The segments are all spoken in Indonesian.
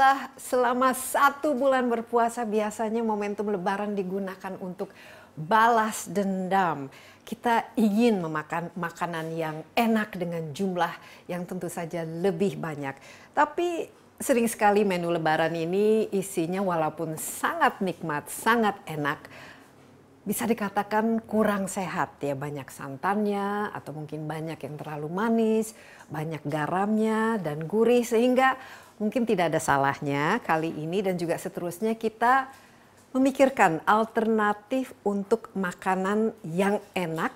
setelah selama satu bulan berpuasa biasanya momentum lebaran digunakan untuk balas dendam. Kita ingin memakan makanan yang enak dengan jumlah yang tentu saja lebih banyak. Tapi sering sekali menu lebaran ini isinya walaupun sangat nikmat, sangat enak, bisa dikatakan kurang sehat ya banyak santannya atau mungkin banyak yang terlalu manis, banyak garamnya dan gurih sehingga mungkin tidak ada salahnya kali ini dan juga seterusnya kita memikirkan alternatif untuk makanan yang enak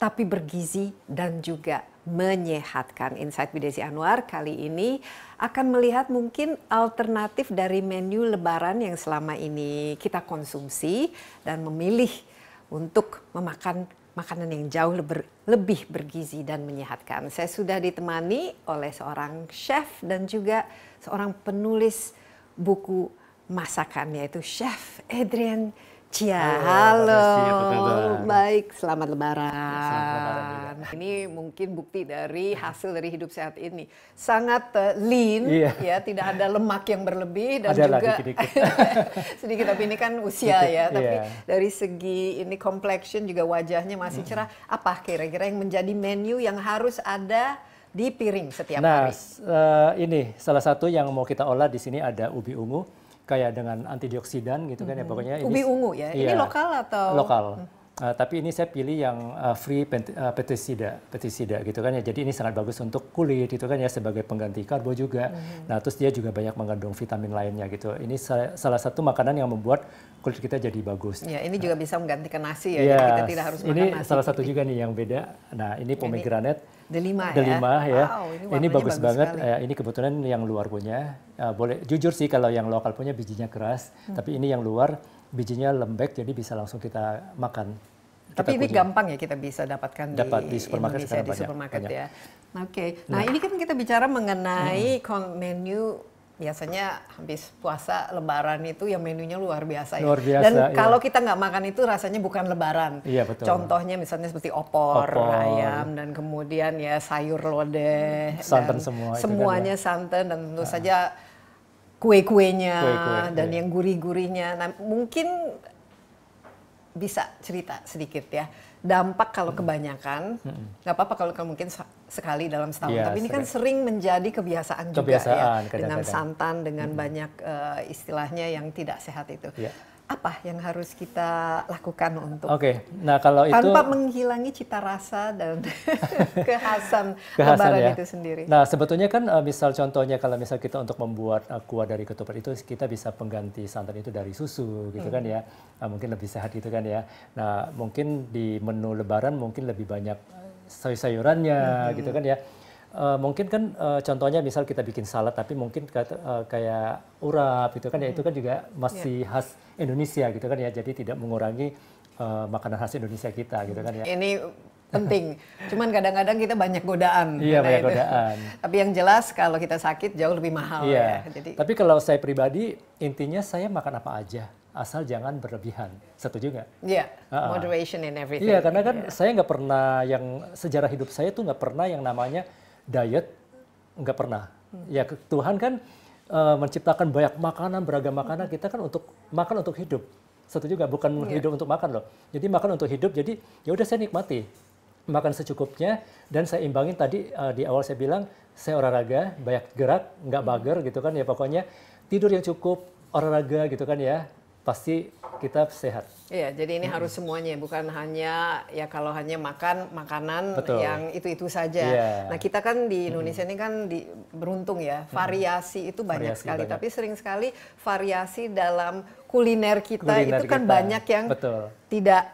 tapi bergizi dan juga menyehatkan. Insight Bidesi Anwar kali ini akan melihat mungkin alternatif dari menu lebaran yang selama ini kita konsumsi dan memilih untuk memakan makanan yang jauh lebih bergizi dan menyehatkan. Saya sudah ditemani oleh seorang chef dan juga seorang penulis buku masakan yaitu Chef Adrian Cia. Halo, Halo. baik, selamat lebaran. Selamat lebaran ini mungkin bukti dari hasil dari hidup sehat ini. Sangat uh, lean, iya. ya, tidak ada lemak yang berlebih dan Adalah juga dikit-dikit. sedikit tapi ini kan usia Dikit, ya, tapi iya. dari segi ini complexion juga wajahnya masih cerah. Apa kira-kira yang menjadi menu yang harus ada di piring setiap nah, hari? Nah, uh, ini salah satu yang mau kita olah di sini ada ubi ungu kayak dengan antidioksidan gitu kan mm -hmm. ya pokoknya ubi ini, ungu ya iya, ini lokal atau lokal hmm. Uh, tapi ini saya pilih yang uh, free uh, pesticida, pesticida gitu kan ya. Jadi ini sangat bagus untuk kulit gitu kan ya sebagai pengganti karbo juga. Hmm. Nah terus dia juga banyak mengandung vitamin lainnya gitu. Ini sa salah satu makanan yang membuat kulit kita jadi bagus. Ya ini juga bisa menggantikan nasi ya. ya kita tidak harus makan ini nasi. salah satu juga nih yang beda. Nah ini pomegranate. Delima, Delima ya. ya. Wow, ini, ini bagus, bagus banget. Ya, ini kebetulan yang luar punya. Uh, boleh jujur sih kalau yang lokal punya bijinya keras, hmm. tapi ini yang luar bijinya lembek jadi bisa langsung kita makan. Tapi ini gampang ya kita bisa dapatkan Dapat di, di supermarket Indonesia, di supermarket banyak. ya. Oke. Okay. Nah, nah, ini kan kita bicara mengenai hmm. menu biasanya habis puasa lebaran itu yang menunya luar biasa ya. Luar biasa, Dan iya. kalau kita nggak makan itu rasanya bukan lebaran. Iya, betul. Contohnya misalnya seperti opor, opor. ayam dan kemudian ya sayur lodeh santan semua semuanya kan, santan dan tentu uh. saja kue-kuenya Kue -kue, dan iya. yang gurih-gurihnya. Nah, mungkin bisa cerita sedikit ya dampak kalau hmm. kebanyakan nggak hmm. apa-apa kalau kalau mungkin sekali dalam setahun ya, tapi ini kan sering menjadi kebiasaan, kebiasaan juga ya dengan santan dengan hmm. banyak uh, istilahnya yang tidak sehat itu ya apa yang harus kita lakukan untuk Oke, okay. nah kalau tanpa itu tanpa menghilangi cita rasa dan kekhasan, lebaran ya. itu sendiri. Nah sebetulnya kan uh, misal contohnya kalau misal kita untuk membuat uh, kuah dari ketupat itu kita bisa pengganti santan itu dari susu gitu kan hmm. kan ya, uh, mungkin lebih sehat gitu kan ya. Nah mungkin di menu lebaran mungkin lebih banyak sayur-sayurannya hmm. gitu kan ya uh, mungkin kan uh, contohnya misal kita bikin salad tapi mungkin kata, uh, kayak urap gitu kan ya itu kan juga masih yeah. khas Indonesia gitu kan ya jadi tidak mengurangi uh, makanan khas Indonesia kita gitu kan ya. Ini penting. Cuman kadang-kadang kita banyak godaan. Iya banyak itu. godaan. Tapi yang jelas kalau kita sakit jauh lebih mahal iya. ya. Jadi. Tapi kalau saya pribadi intinya saya makan apa aja asal jangan berlebihan. Setuju nggak? Iya. Yeah. Uh-uh. Moderation in everything. Iya karena kan yeah. saya nggak pernah yang sejarah hidup saya tuh nggak pernah yang namanya diet nggak pernah. Hmm. Ya Tuhan kan uh, menciptakan banyak makanan, beragam makanan. Kita kan untuk makan untuk hidup. Satu juga bukan yeah. hidup untuk makan loh. Jadi makan untuk hidup. Jadi ya udah saya nikmati makan secukupnya dan saya imbangin tadi uh, di awal saya bilang saya olahraga banyak gerak nggak hmm. bager gitu kan ya pokoknya tidur yang cukup olahraga gitu kan ya pasti kita sehat. Iya, jadi ini hmm. harus semuanya, bukan hanya ya kalau hanya makan makanan Betul. yang itu-itu saja. Yeah. Nah kita kan di Indonesia hmm. ini kan di, beruntung ya, variasi hmm. itu banyak variasi sekali, banyak. tapi sering sekali variasi dalam kuliner kita kuliner itu kan kita. banyak yang Betul. tidak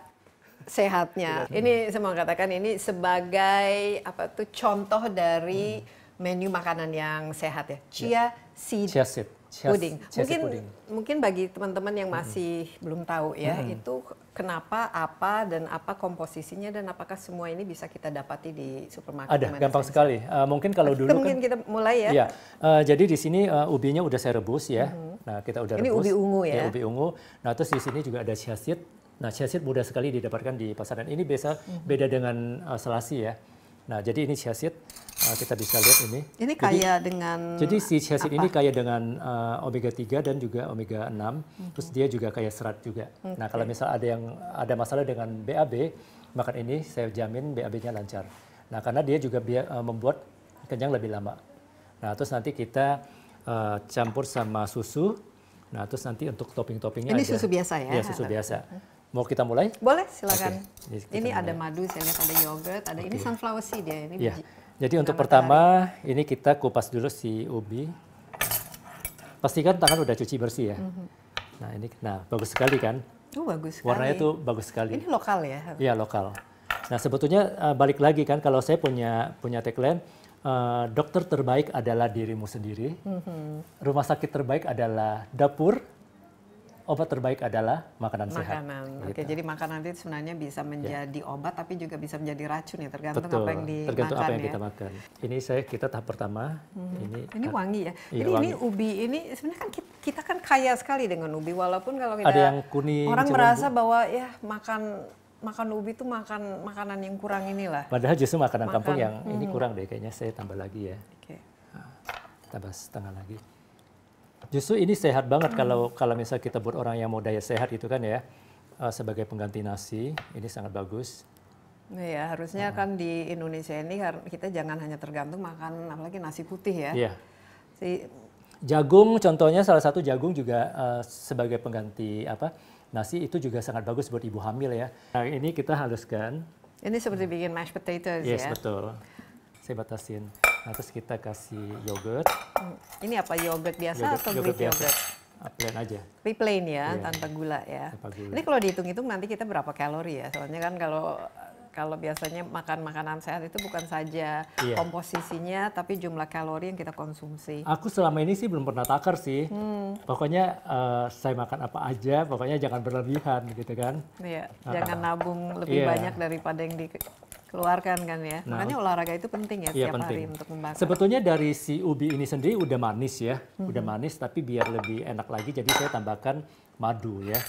sehatnya. Tidak. Ini saya mau katakan ini sebagai apa tuh contoh dari hmm. menu makanan yang sehat ya, chia yeah. seed. Chia seed puding. Mungkin puding. mungkin bagi teman-teman yang masih hmm. belum tahu ya, hmm. itu kenapa, apa dan apa komposisinya dan apakah semua ini bisa kita dapati di supermarket? Ada, gampang sekali. Uh, mungkin kalau dulu mungkin kan, kita mulai ya. Iya. Uh, jadi di sini uh, ubinya udah saya rebus ya. Hmm. Nah, kita udah ini rebus. Ini ubi ungu ya. ya. ubi ungu. Nah, terus di sini juga ada chia seed. Nah, chia seed mudah sekali didapatkan di pasaran. Ini biasa hmm. beda dengan uh, selasi ya. Nah, jadi ini chia seed. Uh, kita bisa lihat ini. Ini kaya jadi, dengan Jadi si chiasid ini kaya dengan uh, omega 3 dan juga omega 6. Mm-hmm. Terus dia juga kaya serat juga. Okay. Nah, kalau misal ada yang ada masalah dengan BAB, makan ini saya jamin BAB-nya lancar. Nah, karena dia juga biar, uh, membuat kenyang lebih lama. Nah, terus nanti kita uh, campur sama susu. Nah, terus nanti untuk topping-toppingnya Ini susu biasa ya? Iya, susu biasa. Mau kita mulai? Boleh, silakan. Okay. Ini mulai. ada madu, saya lihat ada yogurt, ada okay. ini sunflower seed ya. Ini yeah. Jadi untuk pertama ini kita kupas dulu si ubi. Pastikan tangan udah cuci bersih ya. Mm -hmm. Nah ini, nah bagus sekali kan? Oh bagus sekali. Warnanya tuh bagus sekali. Ini lokal ya? Iya lokal. Nah sebetulnya uh, balik lagi kan kalau saya punya punya tagline uh, dokter terbaik adalah dirimu sendiri, mm -hmm. rumah sakit terbaik adalah dapur, obat terbaik adalah makanan, makanan. sehat. Makanan. Oke, gitu. jadi makanan itu sebenarnya bisa menjadi yeah. obat tapi juga bisa menjadi racun ya tergantung Betul, apa yang dimakan tergantung apa yang ya. kita makan. Ini saya kita tahap pertama. Hmm. Ini ini wangi ya. Iya, jadi wangi. ini ubi ini sebenarnya kan kita, kan kaya sekali dengan ubi walaupun kalau kita ada yang kuning orang merasa bahwa ya makan makan ubi itu makan makanan yang kurang inilah. Padahal justru makanan makan, kampung yang hmm. ini kurang deh kayaknya saya tambah lagi ya. Oke. Okay. Nah, tambah setengah lagi. Justru ini sehat banget hmm. kalau kalau misal kita buat orang yang mau daya sehat itu kan ya uh, sebagai pengganti nasi ini sangat bagus. Iya, harusnya uh. kan di Indonesia ini kita jangan hanya tergantung makan apalagi nasi putih ya. Iya. Si jagung contohnya salah satu jagung juga uh, sebagai pengganti apa? Nasi itu juga sangat bagus buat ibu hamil ya. Nah, ini kita haluskan. Ini seperti bikin mashed potatoes yes, ya. Yes, betul. Saya batasin. Nah, terus kita kasih yogurt. Hmm. Ini apa yogurt biasa yogurt, atau yogurt Greek yogurt? Ah, plain aja. Tapi plain ya, yeah. tanpa gula ya. Tanpa gula. Ini kalau dihitung-hitung nanti kita berapa kalori ya? Soalnya kan kalau kalau biasanya makan makanan sehat itu bukan saja yeah. komposisinya, tapi jumlah kalori yang kita konsumsi. Aku selama ini sih belum pernah takar sih. Hmm. Pokoknya uh, saya makan apa aja, pokoknya jangan berlebihan gitu kan. Iya, uh, jangan nabung lebih yeah. banyak daripada yang di keluarkan kan ya. Nah, Makanya olahraga itu penting ya iya, setiap penting. hari untuk membakar. Sebetulnya dari si ubi ini sendiri udah manis ya, mm-hmm. udah manis tapi biar lebih enak lagi jadi saya tambahkan madu ya.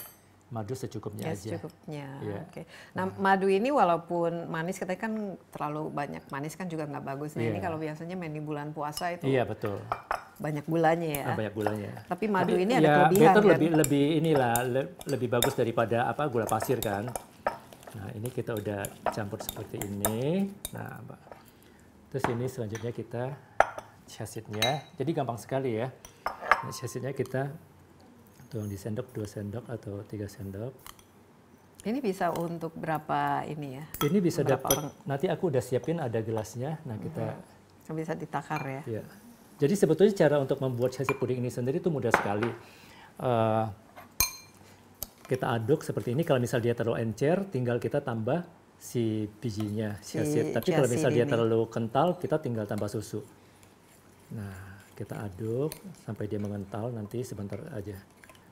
Madu secukupnya ya, aja. Secukupnya. Yeah. Oke. Okay. Nah, nah, madu ini walaupun manis kita kan terlalu banyak manis kan juga nggak bagus. Nah, yeah. ini iya. kalau biasanya main di bulan puasa itu Iya, betul. Banyak gulanya ya. Nah, banyak gulanya. Tapi madu Tapi, ini ya, ada kelebihan better kan? lebih lebih inilah le, lebih bagus daripada apa gula pasir kan. Nah, ini kita udah campur seperti ini. Nah, terus ini selanjutnya kita chasidnya. Jadi gampang sekali ya. Nah, chasidnya kita tuang di sendok, dua sendok atau tiga sendok. Ini bisa untuk berapa ini ya? Ini bisa dapat, nanti aku udah siapin ada gelasnya. Nah, kita... Hmm. Bisa ditakar ya? Iya. Jadi sebetulnya cara untuk membuat chasid puding ini sendiri itu mudah sekali. Uh, kita aduk seperti ini. Kalau misal dia terlalu encer, tinggal kita tambah si bijinya, si asid. Tapi kalau misal dia terlalu kental, kita tinggal tambah susu. Nah, kita aduk sampai dia mengental nanti sebentar aja.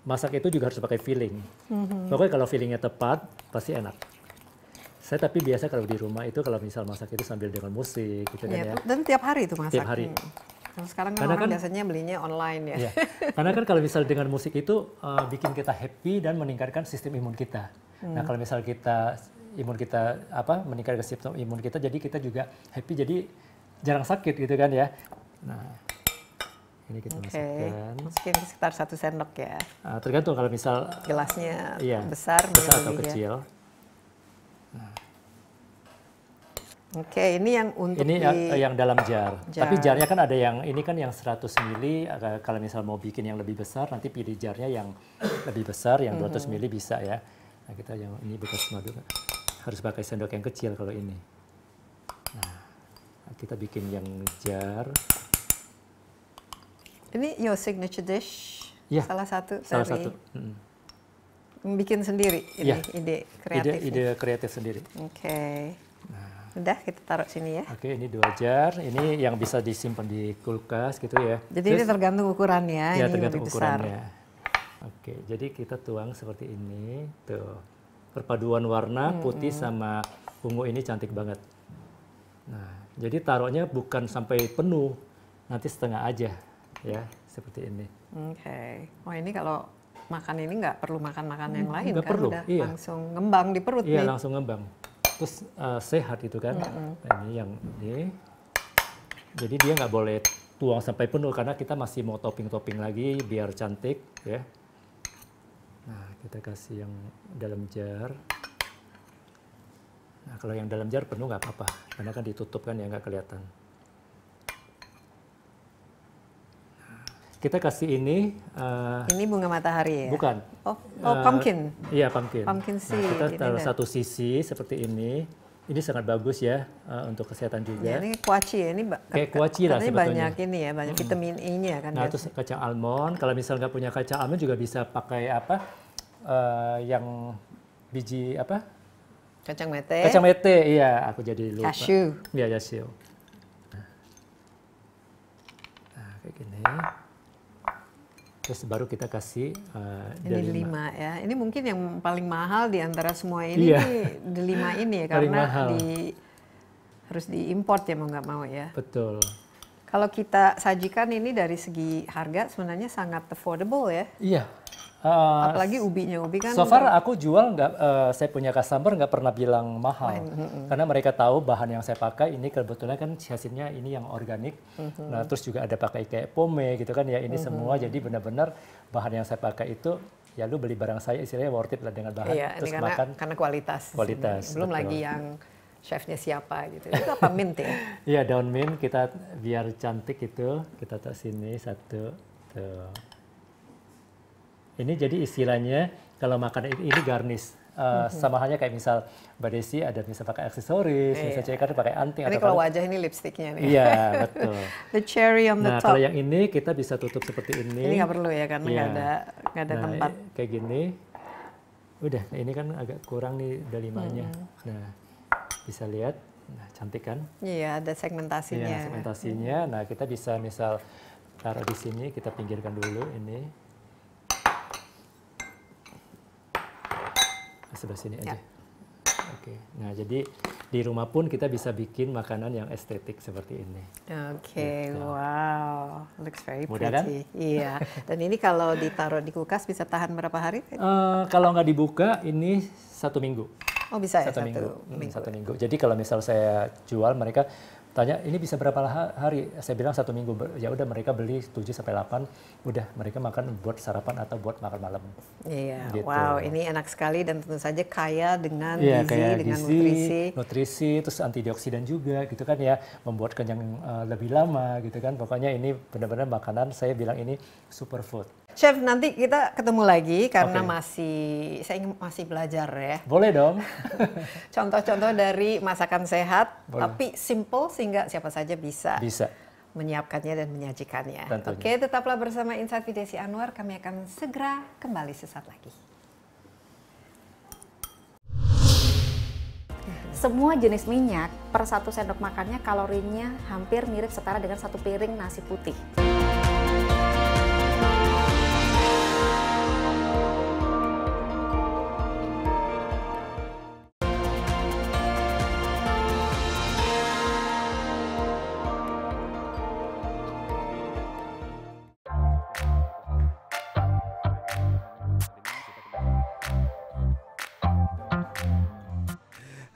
Masak itu juga harus pakai filling. Mm-hmm. Pokoknya kalau fillingnya tepat, pasti enak. Saya tapi biasa kalau di rumah itu kalau misal masak itu sambil dengan musik gitu kan iya, ya. Dan tiap hari itu masak. Tiap hari. Hmm. Kalau sekarang kan orang kan, biasanya belinya online ya. Iya. Karena kan kalau misal dengan musik itu uh, bikin kita happy dan meningkatkan sistem imun kita. Hmm. Nah kalau misal kita imun kita apa meningkatkan sistem imun kita, jadi kita juga happy, jadi jarang sakit gitu kan ya. Nah ini kita okay. masukkan. Masukin sekitar satu sendok ya. Uh, tergantung kalau misal gelasnya iya, besar, besar atau kecil. Ya. Oke, ini yang untuk ini di... yang, dalam jar. jar. Tapi jarnya kan ada yang ini kan yang 100 mili. Kalau misal mau bikin yang lebih besar, nanti pilih jarnya yang lebih besar, yang 200 mm-hmm. mili bisa ya. Nah kita yang ini bekas madu harus pakai sendok yang kecil kalau ini. Nah kita bikin yang jar. Ini your signature dish? Ya, salah satu. Salah dari... satu. Hmm. Bikin sendiri ini ya. ide kreatif. Ide, ide kreatif sendiri. Oke. Okay. Udah kita taruh sini ya. Oke, ini dua jar. Ini yang bisa disimpan di kulkas gitu ya. Jadi Terus, ini tergantung ukurannya. Ya, ini tergantung lebih ukurannya. Besar. Oke, jadi kita tuang seperti ini. Tuh. Perpaduan warna hmm, putih hmm. sama ungu ini cantik banget. Nah, jadi taruhnya bukan sampai penuh. Nanti setengah aja ya, seperti ini. Oke. Okay. Oh, ini kalau makan ini nggak perlu makan makan yang hmm, lain kan perlu, udah iya. langsung ngembang di perut iya, nih. langsung ngembang terus uh, sehat itu kan. Mm -hmm. Ini yang ini. Jadi dia nggak boleh tuang sampai penuh karena kita masih mau topping-topping lagi biar cantik ya. Nah, kita kasih yang dalam jar. Nah, kalau yang dalam jar penuh nggak apa-apa, karena kan ditutup kan ya nggak kelihatan. Kita kasih ini. Uh, ini bunga matahari ya? Bukan. Oh, oh pumpkin. Uh, iya pumpkin. Pumpkin seed. Nah, kita taruh satu sisi seperti ini. Ini sangat bagus ya uh, untuk kesehatan juga. Ya, ini kuaci ya, ini kayak kuaci lah sebetulnya. banyak ini ya, banyak vitamin E-nya kan. Nah, terus kacang almond. Kalau misal nggak punya kacang almond juga bisa pakai apa? Uh, yang biji apa? Kacang mete. Kacang mete, iya. Aku jadi lupa. Cashew. Iya, cashew. Nah. nah, kayak gini. Terus baru kita kasih uh, ini delima. ya. Ini mungkin yang paling mahal di antara semua ini iya. delima ini ya karena di harus diimpor ya mau nggak mau ya. Betul. Kalau kita sajikan ini dari segi harga sebenarnya sangat affordable ya. Iya. Uh, Apalagi ubinya, ubi kan. So far aku jual nggak, uh, saya punya customer nggak pernah bilang mahal, mm -hmm. karena mereka tahu bahan yang saya pakai ini kebetulan kan hasilnya ini yang organik. Mm -hmm. Nah terus juga ada pakai kayak pome gitu kan ya ini mm -hmm. semua jadi benar-benar bahan yang saya pakai itu ya lu beli barang saya istilahnya worth it lah dengan bahan iya, terus karena, makan karena kualitas. Kualitas. Belum betul. lagi yang chefnya siapa gitu. Itu apa mint ya? Iya daun mint kita biar cantik itu kita taruh sini satu tuh. Ini jadi istilahnya kalau makan ini, ini garnish. Uh, mm-hmm. Sama halnya kayak misal Mbak Desi ada bisa pakai aksesoris, iya. bisa kan pakai anting. Ini atau kalau wajah ini lipstiknya nih. Iya, betul. the cherry on the nah, top. Nah, kalau yang ini kita bisa tutup seperti ini. Ini nggak perlu ya, karena nggak yeah. ada, nggak ada nah, tempat. Kayak gini. Udah, ini kan agak kurang nih dalimanya. Hmm. Nah, bisa lihat. Nah, cantik kan? Iya, ada segmentasinya. Iya, segmentasinya. Nah, kita bisa misal taruh di sini, kita pinggirkan dulu ini. Sebelah sini aja. Ya. Oke. Nah, jadi di rumah pun kita bisa bikin makanan yang estetik seperti ini. Oke, okay. gitu. wow, looks very Mudah pretty. kan? Iya. Dan ini kalau ditaruh di kulkas bisa tahan berapa hari? Uh, kalau nggak dibuka, ini satu minggu. Oh bisa satu ya satu minggu. minggu. Hmm, satu minggu. Jadi kalau misal saya jual, mereka tanya ini bisa berapa hari? Saya bilang satu minggu. Ya udah mereka beli 7 sampai 8 udah mereka makan buat sarapan atau buat makan malam. Iya gitu. wow ini enak sekali dan tentu saja kaya dengan iya, gizi kaya dengan gizi, nutrisi. nutrisi terus antioksidan juga gitu kan ya membuat kenyang uh, lebih lama gitu kan. Pokoknya ini benar-benar makanan saya bilang ini superfood Chef, nanti kita ketemu lagi karena okay. masih saya ingin masih belajar ya. Boleh dong. Contoh-contoh dari masakan sehat Boleh. tapi simple sehingga siapa saja bisa. Bisa menyiapkannya dan menyajikannya. Tentunya. Oke, tetaplah bersama Insight with Desi Anwar. Kami akan segera kembali sesaat lagi. Semua jenis minyak per satu sendok makannya kalorinya hampir mirip setara dengan satu piring nasi putih.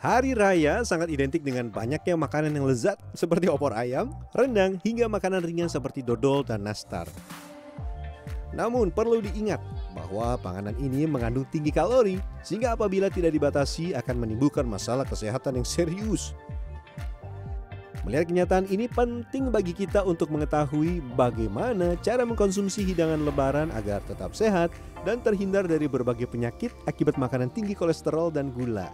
Hari raya sangat identik dengan banyaknya makanan yang lezat seperti opor ayam, rendang, hingga makanan ringan seperti dodol dan nastar. Namun perlu diingat bahwa panganan ini mengandung tinggi kalori sehingga apabila tidak dibatasi akan menimbulkan masalah kesehatan yang serius. Melihat kenyataan ini penting bagi kita untuk mengetahui bagaimana cara mengkonsumsi hidangan lebaran agar tetap sehat dan terhindar dari berbagai penyakit akibat makanan tinggi kolesterol dan gula.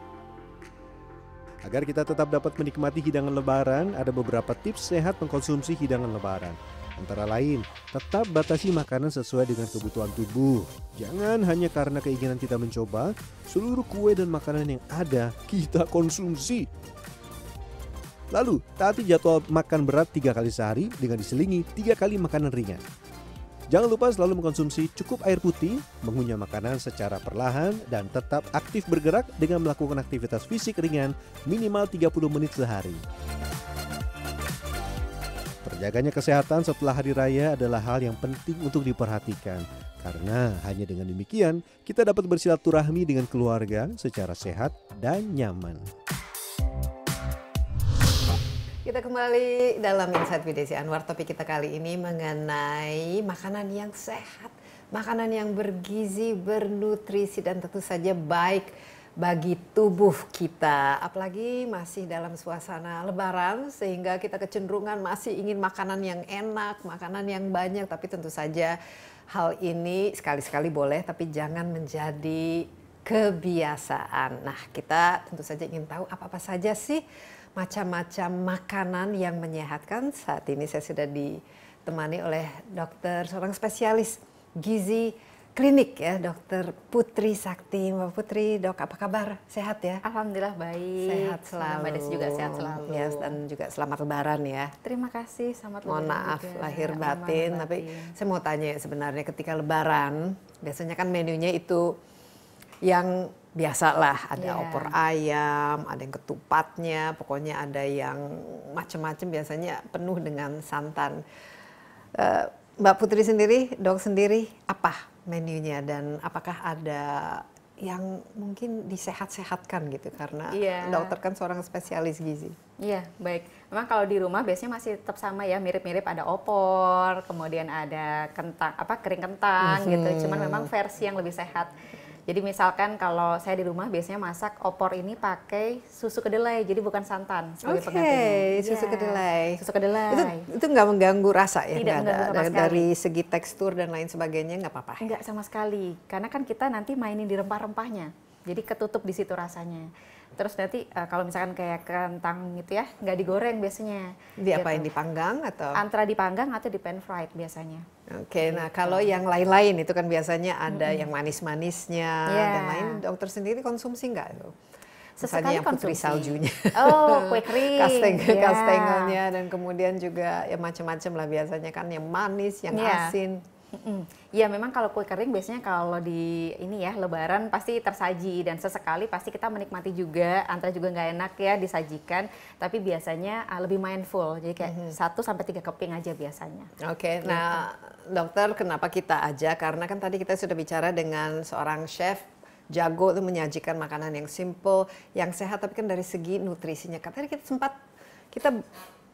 Agar kita tetap dapat menikmati hidangan lebaran, ada beberapa tips sehat mengkonsumsi hidangan lebaran. Antara lain, tetap batasi makanan sesuai dengan kebutuhan tubuh. Jangan hanya karena keinginan kita mencoba, seluruh kue dan makanan yang ada kita konsumsi. Lalu, taati jadwal makan berat tiga kali sehari dengan diselingi tiga kali makanan ringan. Jangan lupa selalu mengkonsumsi cukup air putih, mengunyah makanan secara perlahan, dan tetap aktif bergerak dengan melakukan aktivitas fisik ringan minimal 30 menit sehari. Terjaganya kesehatan setelah hari raya adalah hal yang penting untuk diperhatikan. Karena hanya dengan demikian, kita dapat bersilaturahmi dengan keluarga secara sehat dan nyaman. Kita kembali dalam Insight with Desi Anwar. Topik kita kali ini mengenai makanan yang sehat, makanan yang bergizi, bernutrisi dan tentu saja baik bagi tubuh kita. Apalagi masih dalam suasana lebaran sehingga kita kecenderungan masih ingin makanan yang enak, makanan yang banyak, tapi tentu saja hal ini sekali-sekali boleh tapi jangan menjadi kebiasaan. Nah, kita tentu saja ingin tahu apa-apa saja sih macam-macam makanan yang menyehatkan. Saat ini saya sudah ditemani oleh dokter, seorang spesialis gizi klinik ya, dokter Putri Sakti. Mbak Putri, dok apa kabar? Sehat ya? Alhamdulillah baik. Sehat selalu. Mbak Desi juga sehat selalu. Ya, dan juga selamat lebaran ya. Terima kasih, selamat Mohon lebaran maaf juga. lahir Mohon batin, maaf tapi batin. saya mau tanya sebenarnya ketika lebaran, biasanya kan menunya itu yang biasa lah, ada Iya. opor ayam, ada yang ketupatnya, pokoknya ada yang macam-macam biasanya penuh dengan santan. Eh, Mbak Putri sendiri, dok sendiri, apa menunya dan apakah ada yang mungkin disehat-sehatkan gitu karena Iya. dokter kan seorang spesialis gizi. Iya, baik. Memang kalau di rumah biasanya masih tetap sama ya, mirip-mirip ada opor, kemudian ada kentang, apa kering kentang Mhm. gitu. Cuman memang versi yang lebih sehat. Jadi misalkan kalau saya di rumah biasanya masak opor ini pakai susu kedelai, jadi bukan santan sebagai Oke, penggantinya. susu Iya, kedelai. Susu kedelai. Itu itu nggak mengganggu rasa ya? Tidak nggak ada- sama dari, sekali. dari segi tekstur dan lain sebagainya nggak apa-apa. Enggak sama sekali, karena kan kita nanti mainin di rempah-rempahnya, jadi ketutup di situ rasanya. Terus nanti eh, kalau misalkan kayak kentang gitu ya, nggak digoreng biasanya. Di apa gitu. yang dipanggang atau? Antara dipanggang atau di pan fried biasanya. Oke, nah kalau yang lain-lain itu kan biasanya ada yang manis-manisnya Iya. dan lain. Dokter sendiri konsumsi nggak? itu? Misalnya Sesekali yang putri konsumsi. saljunya. Oh, kue kering. Kasteng, Ya. Kastengelnya dan kemudian juga ya macam-macam lah biasanya kan yang manis, yang Iya. asin. Mm-mm. Ya memang kalau kue kering biasanya kalau di ini ya Lebaran pasti tersaji dan sesekali pasti kita menikmati juga antara juga nggak enak ya disajikan tapi biasanya uh, lebih mindful jadi kayak satu sampai tiga keping aja biasanya. Oke, nah dokter kenapa kita ajak? Karena kan tadi kita sudah bicara dengan seorang chef jago tuh menyajikan makanan yang simple, yang sehat, tapi kan dari segi nutrisinya. Kan Tadi kita sempat kita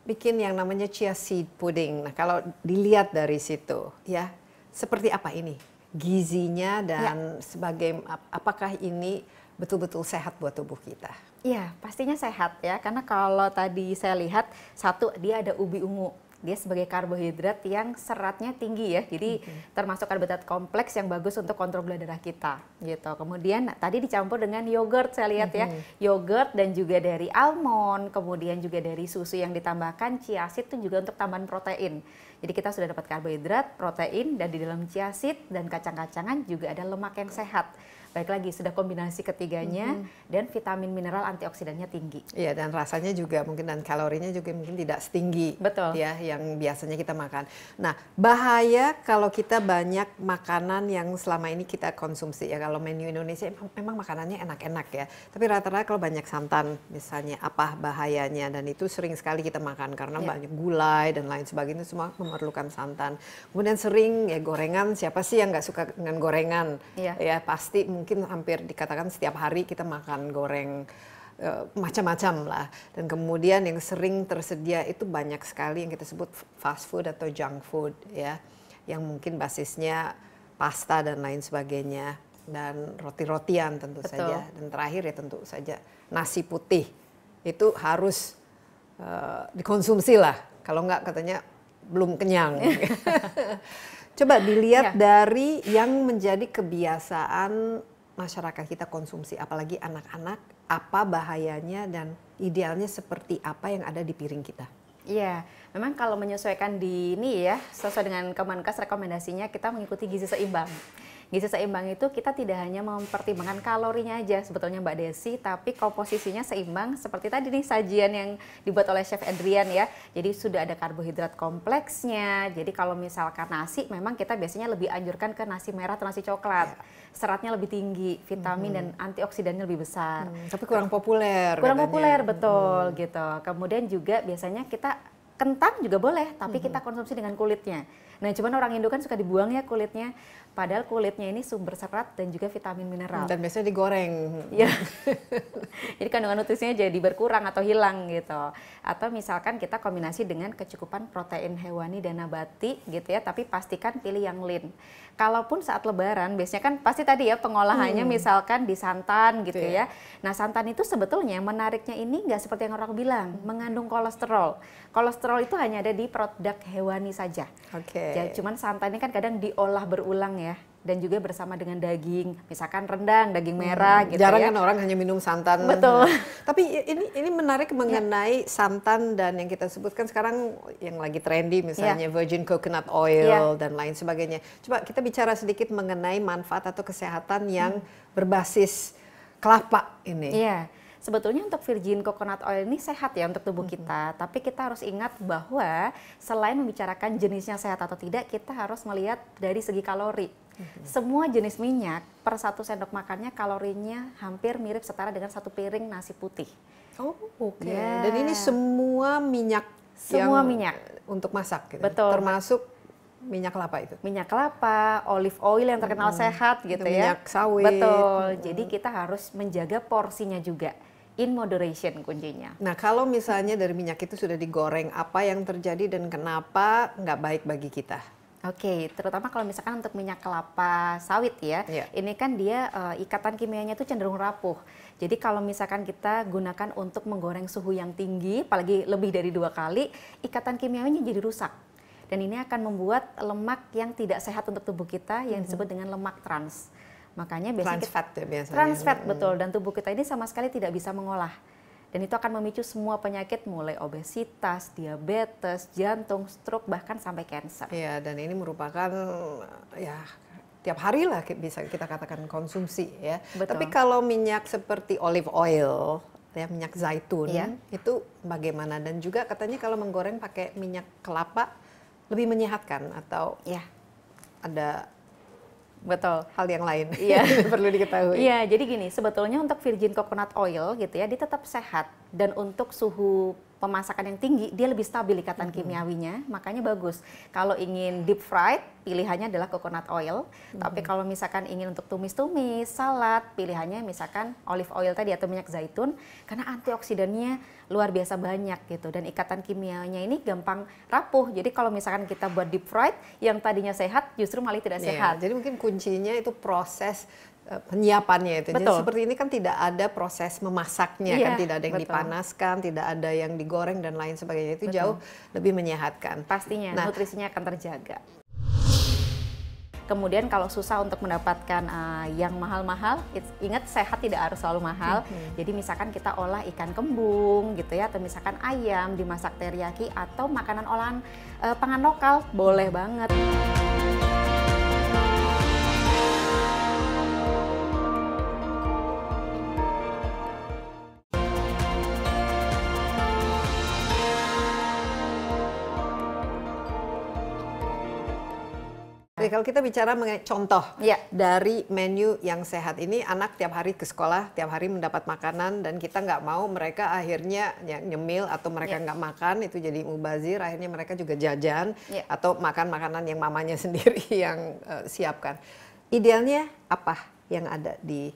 bikin yang namanya chia seed pudding. Nah kalau dilihat dari situ, ya seperti apa ini? Gizinya dan sebagai ap- apakah ini betul-betul sehat buat tubuh kita? Iya pastinya sehat ya. Karena kalau tadi saya lihat satu dia ada ubi ungu. Dia sebagai karbohidrat yang seratnya tinggi ya. Jadi termasuk karbohidrat kompleks yang bagus untuk kontrol gula darah kita gitu. Kemudian nah, tadi dicampur dengan yogurt saya lihat ya. Yogurt dan juga dari almond kemudian juga dari susu yang ditambahkan chia seed itu juga untuk tambahan protein jadi kita sudah dapat karbohidrat protein dan di dalam chia seed dan kacang-kacangan juga ada lemak yang sehat baik lagi sudah kombinasi ketiganya dan vitamin mineral antioksidannya tinggi Iya dan rasanya juga mungkin dan kalorinya juga mungkin tidak setinggi Betul. ya yang biasanya kita makan. Nah bahaya kalau kita banyak makanan yang selama ini kita konsumsi ya kalau menu Indonesia memang, makanannya enak-enak ya. Tapi rata-rata kalau banyak santan misalnya apa bahayanya dan itu sering sekali kita makan karena Iya. banyak gulai dan lain sebagainya itu semua memerlukan santan. Kemudian sering ya gorengan siapa sih yang nggak suka dengan gorengan? Iya. Ya pasti mungkin hampir dikatakan setiap hari kita makan goreng eh, macam-macam lah. Dan kemudian yang sering tersedia itu banyak sekali yang kita sebut fast food atau junk food ya. Yang mungkin basisnya pasta dan lain sebagainya. Dan roti-rotian tentu Betul. saja. Dan terakhir ya tentu saja nasi putih. Itu harus eh, dikonsumsi lah. Kalau nggak katanya belum kenyang. Coba dilihat Ya. dari yang menjadi kebiasaan masyarakat kita konsumsi apalagi anak-anak apa bahayanya dan idealnya seperti apa yang ada di piring kita Iya, memang kalau menyesuaikan di ini ya, sesuai dengan Kemenkes rekomendasinya kita mengikuti gizi seimbang. Gizi seimbang itu kita tidak hanya mempertimbangkan kalorinya aja sebetulnya Mbak Desi, tapi komposisinya seimbang seperti tadi nih sajian yang dibuat oleh Chef Adrian ya. Jadi sudah ada karbohidrat kompleksnya. Jadi kalau misalkan nasi memang kita biasanya lebih anjurkan ke nasi merah atau nasi coklat. Seratnya lebih tinggi, vitamin dan antioksidannya lebih besar tapi kurang populer kurang katanya. populer betul gitu. Kemudian juga biasanya kita kentang juga boleh, tapi kita konsumsi dengan kulitnya. Nah, cuman orang Indo kan suka dibuang ya kulitnya. Padahal kulitnya ini sumber serat dan juga vitamin mineral. Dan biasanya digoreng. Ya. jadi kandungan nutrisinya jadi berkurang atau hilang gitu. Atau misalkan kita kombinasi dengan kecukupan protein hewani dan nabati gitu ya, tapi pastikan pilih yang lean. Kalaupun saat lebaran biasanya kan pasti tadi ya pengolahannya hmm. misalkan di santan gitu ya. ya. Nah, santan itu sebetulnya menariknya ini nggak seperti yang orang bilang, mengandung kolesterol. Kolesterol itu hanya ada di produk hewani saja. Oke. Okay. Ya, cuman santan ini kan kadang diolah berulang ya dan juga bersama dengan daging, misalkan rendang, daging merah hmm, gitu jarang ya. kan orang hanya minum santan. Betul. Tapi ini ini menarik mengenai ya. santan dan yang kita sebutkan sekarang yang lagi trendy misalnya ya. virgin coconut oil ya. dan lain sebagainya. Coba kita bicara sedikit mengenai manfaat atau kesehatan yang hmm. berbasis kelapa ini. Iya sebetulnya untuk virgin coconut oil ini sehat ya untuk tubuh kita. Mm -hmm. Tapi kita harus ingat bahwa selain membicarakan jenisnya sehat atau tidak, kita harus melihat dari segi kalori. Mm -hmm. Semua jenis minyak per satu sendok makannya kalorinya hampir mirip setara dengan satu piring nasi putih. Oh, oke. Okay. Yeah. Dan ini semua minyak semua yang minyak untuk masak gitu. Betul. Termasuk minyak kelapa itu. Minyak kelapa, olive oil yang terkenal hmm. sehat gitu itu ya. Minyak sawit. Betul. Hmm. Jadi kita harus menjaga porsinya juga in moderation kuncinya. Nah kalau misalnya dari minyak itu sudah digoreng, apa yang terjadi dan kenapa nggak baik bagi kita? Oke, okay, terutama kalau misalkan untuk minyak kelapa sawit ya, yeah. ini kan dia uh, ikatan kimianya itu cenderung rapuh. Jadi kalau misalkan kita gunakan untuk menggoreng suhu yang tinggi, apalagi lebih dari dua kali, ikatan kimianya jadi rusak. Dan ini akan membuat lemak yang tidak sehat untuk tubuh kita yang disebut dengan lemak trans. Makanya biasanya trans fat ya biasanya. Trans fat hmm. betul dan tubuh kita ini sama sekali tidak bisa mengolah. Dan itu akan memicu semua penyakit mulai obesitas, diabetes, jantung, stroke bahkan sampai cancer. Iya, dan ini merupakan ya tiap hari lah bisa kita katakan konsumsi ya. Betul. Tapi kalau minyak seperti olive oil ya minyak zaitun ya. itu bagaimana dan juga katanya kalau menggoreng pakai minyak kelapa lebih menyehatkan atau ya ada Betul. Hal yang lain. Iya. perlu diketahui. Iya, jadi gini, sebetulnya untuk virgin coconut oil gitu ya, dia tetap sehat dan untuk suhu pemasakan yang tinggi, dia lebih stabil ikatan hmm. kimiawinya, makanya bagus. Kalau ingin deep fried, pilihannya adalah coconut oil. Hmm. Tapi kalau misalkan ingin untuk tumis-tumis, salad, pilihannya misalkan olive oil tadi atau minyak zaitun, karena antioksidannya luar biasa banyak gitu. Dan ikatan kimianya ini gampang rapuh. Jadi kalau misalkan kita buat deep fried, yang tadinya sehat justru malah tidak yeah, sehat. Jadi mungkin kuncinya itu proses penyiapannya itu. Betul. Jadi seperti ini kan tidak ada proses memasaknya iya, kan tidak ada yang betul. dipanaskan, tidak ada yang digoreng dan lain sebagainya. Itu betul. jauh lebih menyehatkan. Pastinya nah, nutrisinya akan terjaga. Kemudian kalau susah untuk mendapatkan uh, yang mahal-mahal, ingat sehat tidak harus selalu mahal. -hmm. Jadi misalkan kita olah ikan kembung gitu ya, atau misalkan ayam dimasak teriyaki atau makanan olahan uh, pangan lokal, boleh banget. Oke, kalau kita bicara mengenai contoh ya. dari menu yang sehat ini, anak tiap hari ke sekolah, tiap hari mendapat makanan dan kita nggak mau mereka akhirnya ya, nyemil atau mereka ya. nggak makan itu jadi mubazir, akhirnya mereka juga jajan atau makan makanan yang mamanya sendiri yang uh, siapkan. Idealnya apa yang ada di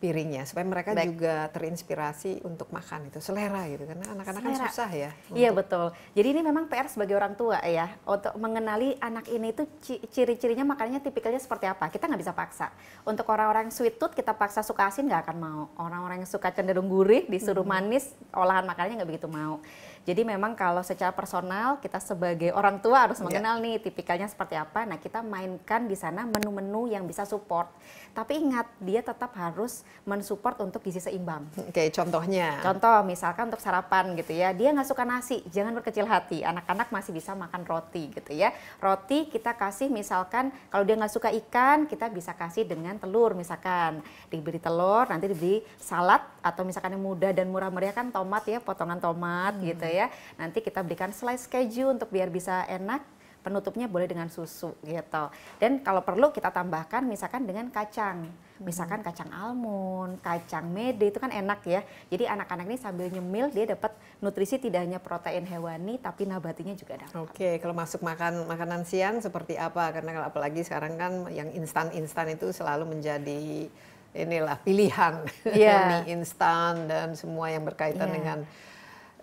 piringnya supaya mereka Baik. juga terinspirasi untuk makan itu selera gitu karena anak-anak kan susah ya. Iya betul. Jadi ini memang PR sebagai orang tua ya untuk mengenali anak ini itu ciri-cirinya makannya tipikalnya seperti apa. Kita nggak bisa paksa. Untuk orang-orang sweet tooth kita paksa suka asin nggak akan mau. Orang-orang yang suka cenderung gurih disuruh hmm. manis olahan makannya nggak begitu mau. Jadi memang kalau secara personal kita sebagai orang tua harus iya. mengenal yeah. nih tipikalnya seperti apa. Nah kita mainkan di sana menu-menu yang bisa support. Tapi ingat dia tetap harus mensupport untuk gizi seimbang. Oke contohnya. Contoh misalkan untuk sarapan gitu ya. Dia nggak suka nasi, jangan berkecil hati. Anak-anak masih bisa makan roti gitu ya. Roti kita kasih misalkan kalau dia nggak suka ikan kita bisa kasih dengan telur misalkan. Diberi telur nanti diberi salad atau misalkan yang mudah dan murah meriah kan tomat ya potongan tomat hmm. gitu ya. Nanti kita berikan slice keju untuk biar bisa enak penutupnya boleh dengan susu gitu. Dan kalau perlu kita tambahkan misalkan dengan kacang. Misalkan kacang almond, kacang mede itu kan enak ya. Jadi anak-anak ini sambil nyemil dia dapat nutrisi tidak hanya protein hewani tapi nabatinya juga dapat. Oke, kalau masuk makan makanan siang seperti apa? Karena kalau apalagi sekarang kan yang instan-instan itu selalu menjadi inilah pilihan Iya. mie instan dan semua yang berkaitan Iya. dengan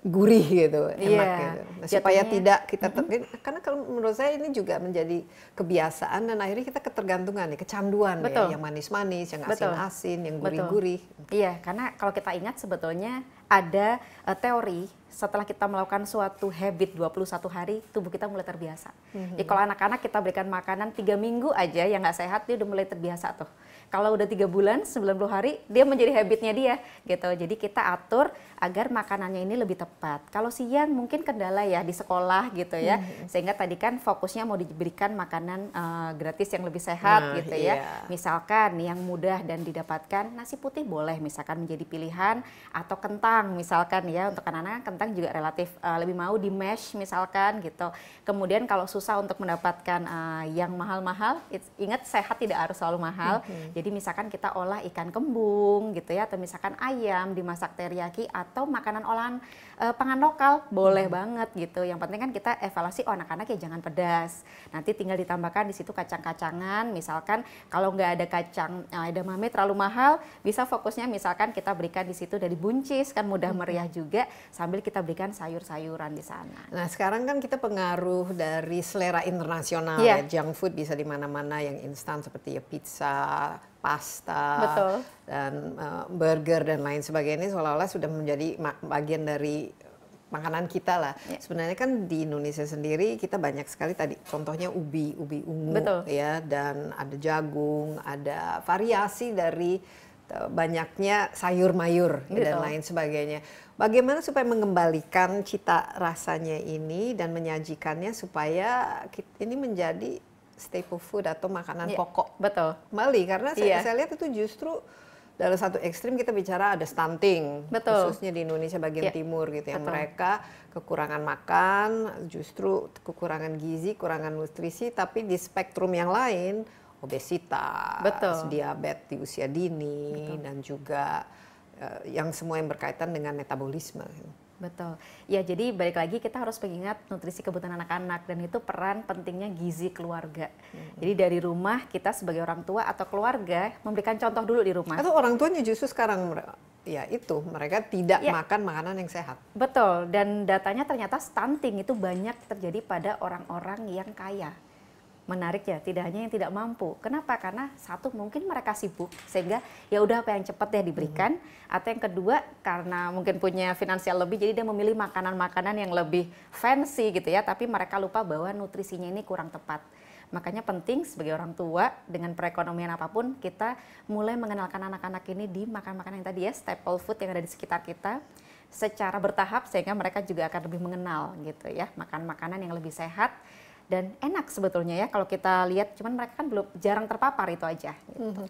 gurih gitu, enak Iya. gitu. Nah, supaya Jatuhnya- tidak kita ter- karena kalau menurut saya ini juga menjadi kebiasaan dan akhirnya kita ketergantungan nih, kecanduan Betul. ya, yang manis-manis, yang asin-asin, yang gurih-gurih. Iya, karena kalau kita ingat sebetulnya ada eh, teori setelah kita melakukan suatu habit 21 hari, tubuh kita mulai terbiasa. Jadi kalau anak-anak kita berikan makanan tiga minggu aja yang nggak sehat, dia udah mulai terbiasa tuh. Kalau udah tiga bulan, 90 hari, dia menjadi habitnya dia gitu. Jadi kita atur agar makanannya ini lebih tepat. Kalau siang mungkin kendala ya di sekolah gitu ya, sehingga tadi kan fokusnya mau diberikan makanan eh, gratis yang lebih sehat Nah, gitu ya. iya. Misalkan yang mudah dan didapatkan nasi putih boleh misalkan menjadi pilihan atau kentang misalkan ya untuk anak-anak kentang juga relatif uh, lebih mau di mash misalkan gitu. Kemudian kalau susah untuk mendapatkan uh, yang mahal-mahal, ingat sehat tidak harus selalu mahal. Jadi misalkan kita olah ikan kembung gitu ya atau misalkan ayam dimasak teriyaki atau makanan olahan uh, pangan lokal boleh banget gitu. Yang penting kan kita evaluasi oh anak-anak ya jangan pedas. Nanti tinggal ditambahkan di situ kacang-kacangan misalkan kalau nggak ada kacang uh, edamame terlalu mahal bisa fokusnya misalkan kita berikan di situ dari buncis kan mudah meriah juga sambil kita berikan sayur-sayuran di sana. Nah sekarang kan kita pengaruh dari selera internasional Iya. ya junk food bisa di mana-mana yang instan seperti ya pizza, pasta, Betul. dan uh, burger dan lain sebagainya seolah-olah sudah menjadi bagian dari makanan kita lah. Iya. Sebenarnya kan di Indonesia sendiri kita banyak sekali tadi contohnya ubi, ubi ungu Betul. ya dan ada jagung, ada variasi dari uh, banyaknya sayur mayur dan Betul. lain sebagainya. Bagaimana supaya mengembalikan cita rasanya ini dan menyajikannya supaya ini menjadi staple food atau makanan Iya, pokok Betul. kembali karena saya, Iya. saya lihat itu justru dalam satu ekstrim kita bicara ada stunting Betul. khususnya di Indonesia bagian Iya, timur gitu betul. mereka kekurangan makan justru kekurangan gizi kekurangan nutrisi tapi di spektrum yang lain obesitas Betul. diabetes di usia dini dan juga eh, yang semua yang berkaitan dengan metabolisme Betul. Ya, jadi balik lagi kita harus mengingat nutrisi kebutuhan anak-anak dan itu peran pentingnya gizi keluarga. Jadi dari rumah kita sebagai orang tua atau keluarga memberikan contoh dulu di rumah. atau orang tuanya justru sekarang ya itu mereka tidak Ya. makan makanan yang sehat Betul, dan datanya ternyata stunting itu banyak terjadi pada orang-orang yang kaya. Menarik ya, tidak hanya yang tidak mampu. Kenapa? Karena satu mungkin mereka sibuk sehingga ya udah apa yang cepat deh diberikan. Atau yang kedua karena mungkin punya finansial lebih, jadi dia memilih makanan-makanan yang lebih fancy gitu ya. Tapi mereka lupa bahwa nutrisinya ini kurang tepat. Makanya penting sebagai orang tua dengan perekonomian apa pun kita mulai mengenalkan anak-anak ini di makan-makan yang tadi ya staple food yang ada di sekitar kita secara bertahap sehingga mereka juga akan lebih mengenal gitu ya makan makanan yang lebih sehat dan enak sebetulnya ya kalau kita lihat cuman mereka kan belum jarang terpapar itu aja. gitu.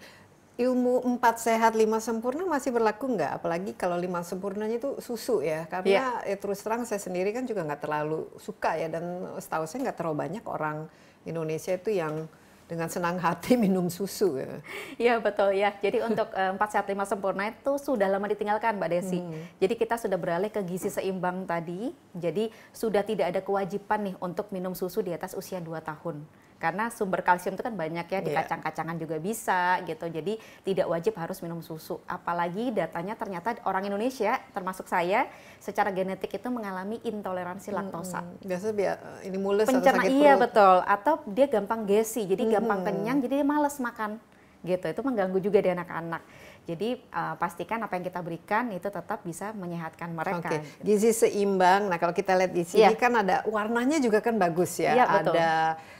ilmu empat sehat lima sempurna masih berlaku nggak? Apalagi kalau lima sempurnanya itu susu ya, karena ya, terus terang saya sendiri kan juga nggak terlalu suka ya dan setahu saya nggak terlalu banyak orang Indonesia itu yang dengan senang hati minum susu ya. Iya betul ya. Jadi untuk eh, empat sehat lima sempurna itu sudah lama ditinggalkan Mbak Desi. Jadi kita sudah beralih ke gizi seimbang tadi. Jadi sudah tidak ada kewajiban nih untuk minum susu di atas usia 2 tahun. Karena sumber kalsium itu kan banyak ya di Iya. kacang-kacangan juga bisa gitu. Jadi tidak wajib harus minum susu. Apalagi datanya ternyata orang Indonesia termasuk saya secara genetik itu mengalami intoleransi laktosa. Biasa biar ini mules atau Pencerna sakit iya perut. betul atau dia gampang gesi jadi gampang kenyang jadi dia males makan gitu itu mengganggu juga di anak-anak jadi uh, pastikan apa yang kita berikan itu tetap bisa menyehatkan mereka Oke, gizi seimbang. Nah, kalau kita lihat di sini Iya. kan ada warnanya juga kan bagus ya. Iya, betul. Ada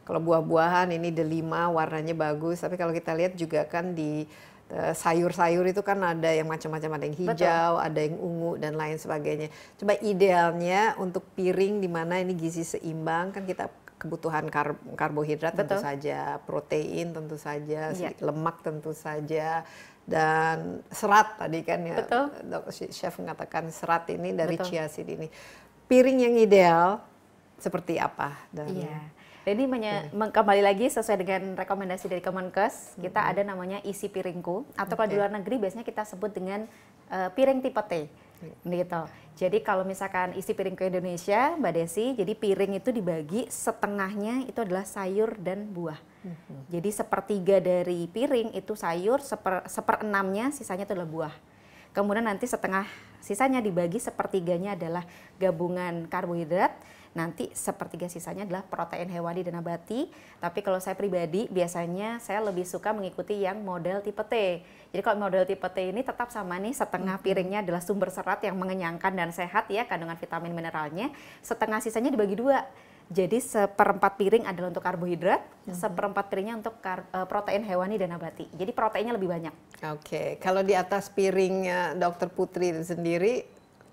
kalau buah-buahan ini delima warnanya bagus, tapi kalau kita lihat juga kan di eh, sayur-sayur itu kan ada yang macam-macam, ada yang hijau, ada yang ungu dan lain sebagainya. Coba idealnya untuk piring di mana ini gizi seimbang kan kita kebutuhan kar- karbohidrat tentu Betul. saja, protein tentu saja, Iya. sedikit lemak tentu saja dan serat tadi kan ya Betul. chef mengatakan serat ini dari Betul. chia seed ini. Piring yang ideal seperti apa? Dan Iya. Jadi kembali lagi sesuai dengan rekomendasi dari Kemenkes, kita ada namanya isi piringku atau kalau di luar negeri biasanya kita sebut dengan eh, piring tipe T. Gitu. Jadi kalau misalkan isi piringku Indonesia, Mbak Desi, jadi piring itu dibagi setengahnya itu adalah sayur dan buah. Jadi sepertiga dari piring itu sayur, seper, seperenamnya sisanya itu adalah buah. Kemudian nanti setengah sisanya dibagi sepertiganya adalah gabungan karbohidrat, nanti sepertiga sisanya adalah protein hewani dan nabati. Tapi kalau saya pribadi biasanya saya lebih suka mengikuti yang model tipe T. Jadi kalau model tipe T ini tetap sama nih setengah piringnya adalah sumber serat yang mengenyangkan dan sehat ya kandungan vitamin mineralnya. Setengah sisanya dibagi dua. Jadi seperempat piring adalah untuk karbohidrat, seperempat piringnya untuk kar- eh, protein hewani dan nabati. Jadi proteinnya lebih banyak. Oke, kalau di atas piringnya Dokter Putri sendiri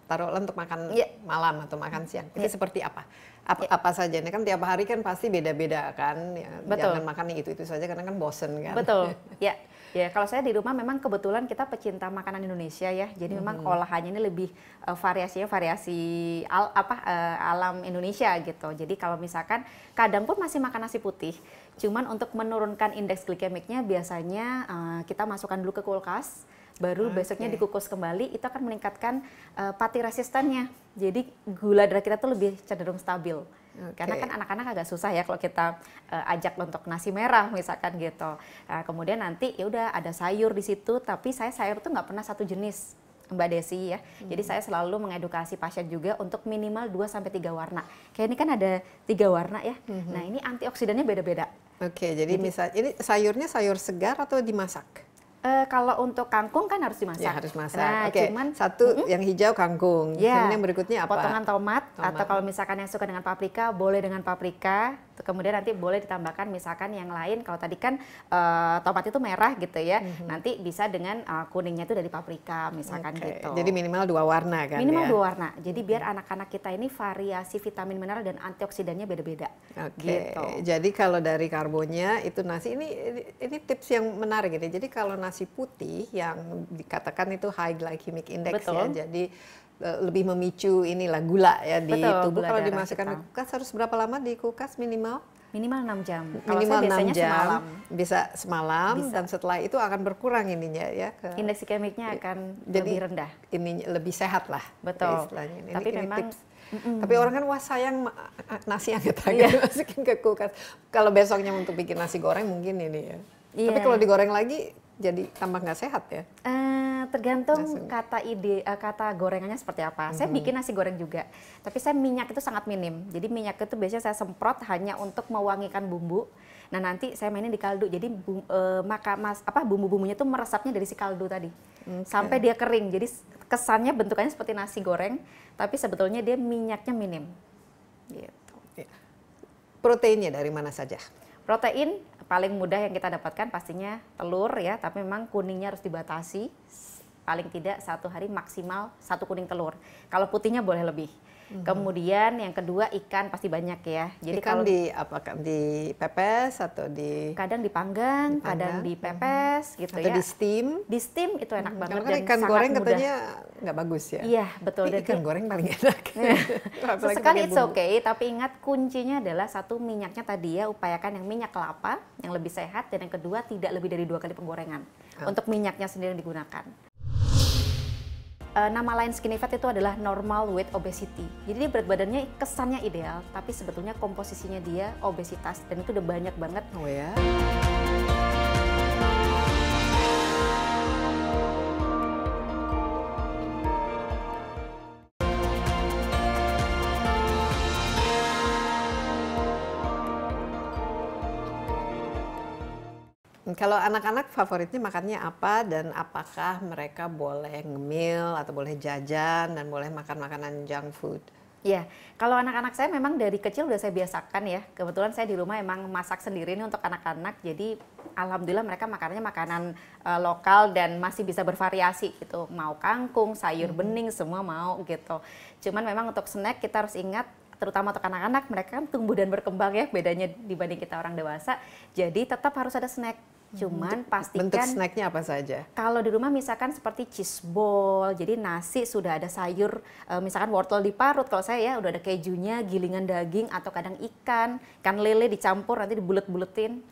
taruhlah untuk makan Iya. malam atau makan siang. Itu Iya. seperti apa? Apa, apa saja? Ini kan tiap hari kan pasti beda-beda kan. Ya, Betul. Jangan makan itu itu saja karena kan bosen kan. Betul. ya. Ya, kalau saya di rumah memang kebetulan kita pecinta makanan Indonesia ya. Jadi memang olahannya ini lebih eh, variasinya variasi al, apa eh, alam Indonesia gitu. Jadi kalau misalkan kadang pun masih makan nasi putih. Cuman untuk menurunkan indeks glikemiknya biasanya eh, kita masukkan dulu ke kulkas baru Oke. besoknya dikukus kembali itu akan meningkatkan eh, pati resistennya. Jadi gula darah kita tuh lebih cenderung stabil. Karena Oke. kan anak-anak agak susah ya kalau kita eh, ajak untuk nasi merah misalkan gitu. Nah, kemudian nanti ya udah ada sayur di situ, tapi saya sayur tuh nggak pernah satu jenis. Mbak Desi ya. Jadi saya selalu mengedukasi pasien juga untuk minimal 2 sampai 3 warna. Kayak ini kan ada tiga warna ya. Nah, ini antioksidannya beda-beda. Oke, jadi, misal ini sayurnya sayur segar atau dimasak? Eh, kalau untuk kangkung kan harus dimasak. Ya harus masak. Nah, Oke, cuman satu yang hijau kangkung. Ya. Kemudian yang berikutnya apa? Potongan tomat, Tomat. atau kalau misalkan yang suka dengan paprika boleh dengan paprika. Kemudian nanti boleh ditambahkan misalkan yang lain. Kalau tadi kan eh, tomat itu merah gitu ya. Mhm. Nanti bisa dengan eh, kuningnya itu dari paprika misalkan Oke, gitu. Jadi minimal dua warna kan minimal ya? dua warna. Jadi biar anak-anak kita ini variasi vitamin mineral dan antioksidannya beda-beda. Oke, Gitu. jadi kalau dari karbonnya itu nasi ini, ini tips yang menarik ini. Jadi kalau nasi putih yang dikatakan itu high glycemic index Betul. ya, jadi lebih memicu inilah gula ya di Betul, tubuh. gula Kalau dimasukkan di kita. kulkas harus berapa lama di kulkas minimal? Minimal 6 jam. Kalau Minimal saya 6 biasanya jam, semalam. bisa semalam Bisa. dan setelah itu akan berkurang ininya ya ke Indeks glikemiknya akan Jadi, lebih rendah. ini lebih sehat lah Betul. istilahnya. Ini- Tapi ini memang tips. Tapi orang kan wah sayang nasi hangat-hangat Iya. masukin ke kulkas. Kalau besoknya untuk bikin nasi goreng mungkin ini ya. Tapi Iya. kalau digoreng lagi jadi tambah nggak sehat ya. Eh, tergantung Langsung. kata ide eh, kata gorengannya seperti apa. Saya Mhm. bikin nasi goreng juga, tapi saya minyak itu sangat minim. Jadi minyak itu biasanya saya semprot hanya untuk mewangikan bumbu. Nah nanti saya mainin di kaldu. Jadi bum, eh, maka mas apa bumbu-bumbunya tuh meresapnya dari si kaldu tadi sampai dia kering. Jadi kesannya bentukannya seperti nasi goreng, tapi sebetulnya dia minyaknya minim. Gitu. Proteinnya dari mana saja? Protein paling mudah yang kita dapatkan pastinya telur ya, tapi memang kuningnya harus dibatasi paling tidak satu hari maksimal satu kuning telur. Kalau putihnya boleh lebih. Kemudian yang kedua ikan pasti banyak ya. Jadi Ikan kalau di apa kan di pepes atau di kadang dipanggang, kadang Dipanggang, dipepes gitu atau ya. di steam? Di steam itu enak banget Karena kan ikan goreng mudah. katanya nggak bagus ya. Iya, betul. Tapi ikan goreng paling enak. Sesekali pakai it's okay, tapi ingat kuncinya adalah satu minyaknya tadi ya, upayakan yang minyak kelapa yang lebih sehat dan yang kedua tidak lebih dari dua kali penggorengan untuk minyaknya sendiri yang digunakan. Eh, nama lain skinny fat itu adalah normal weight obesity. Jadi dia berat badannya kesannya ideal, tapi sebetulnya komposisinya dia obesitas dan itu udah banyak banget Oh ya. Kalau anak-anak favoritnya makannya apa dan apakah mereka boleh ngemil atau boleh jajan dan boleh makan makanan junk food? Ya, kalau anak-anak saya memang dari kecil udah saya biasakan ya. Kebetulan saya di rumah emang masak sendiri nih untuk anak-anak. Jadi alhamdulillah mereka makannya makanan eh, lokal dan masih bisa bervariasi gitu. Mau kangkung, sayur bening semua mau gitu. Cuman memang untuk snack kita harus ingat terutama untuk anak-anak mereka kan tumbuh dan berkembang ya bedanya dibanding kita orang dewasa. Jadi tetap harus ada snack Cuman Bentuk pastikan snacknya apa saja? kalau di rumah misalkan seperti cheese ball, jadi nasi sudah ada sayur, eh, misalkan wortel diparut. Kalau saya ya udah ada kejunya, gilingan daging atau kadang ikan, ikan lele dicampur nanti dibulet-buletin.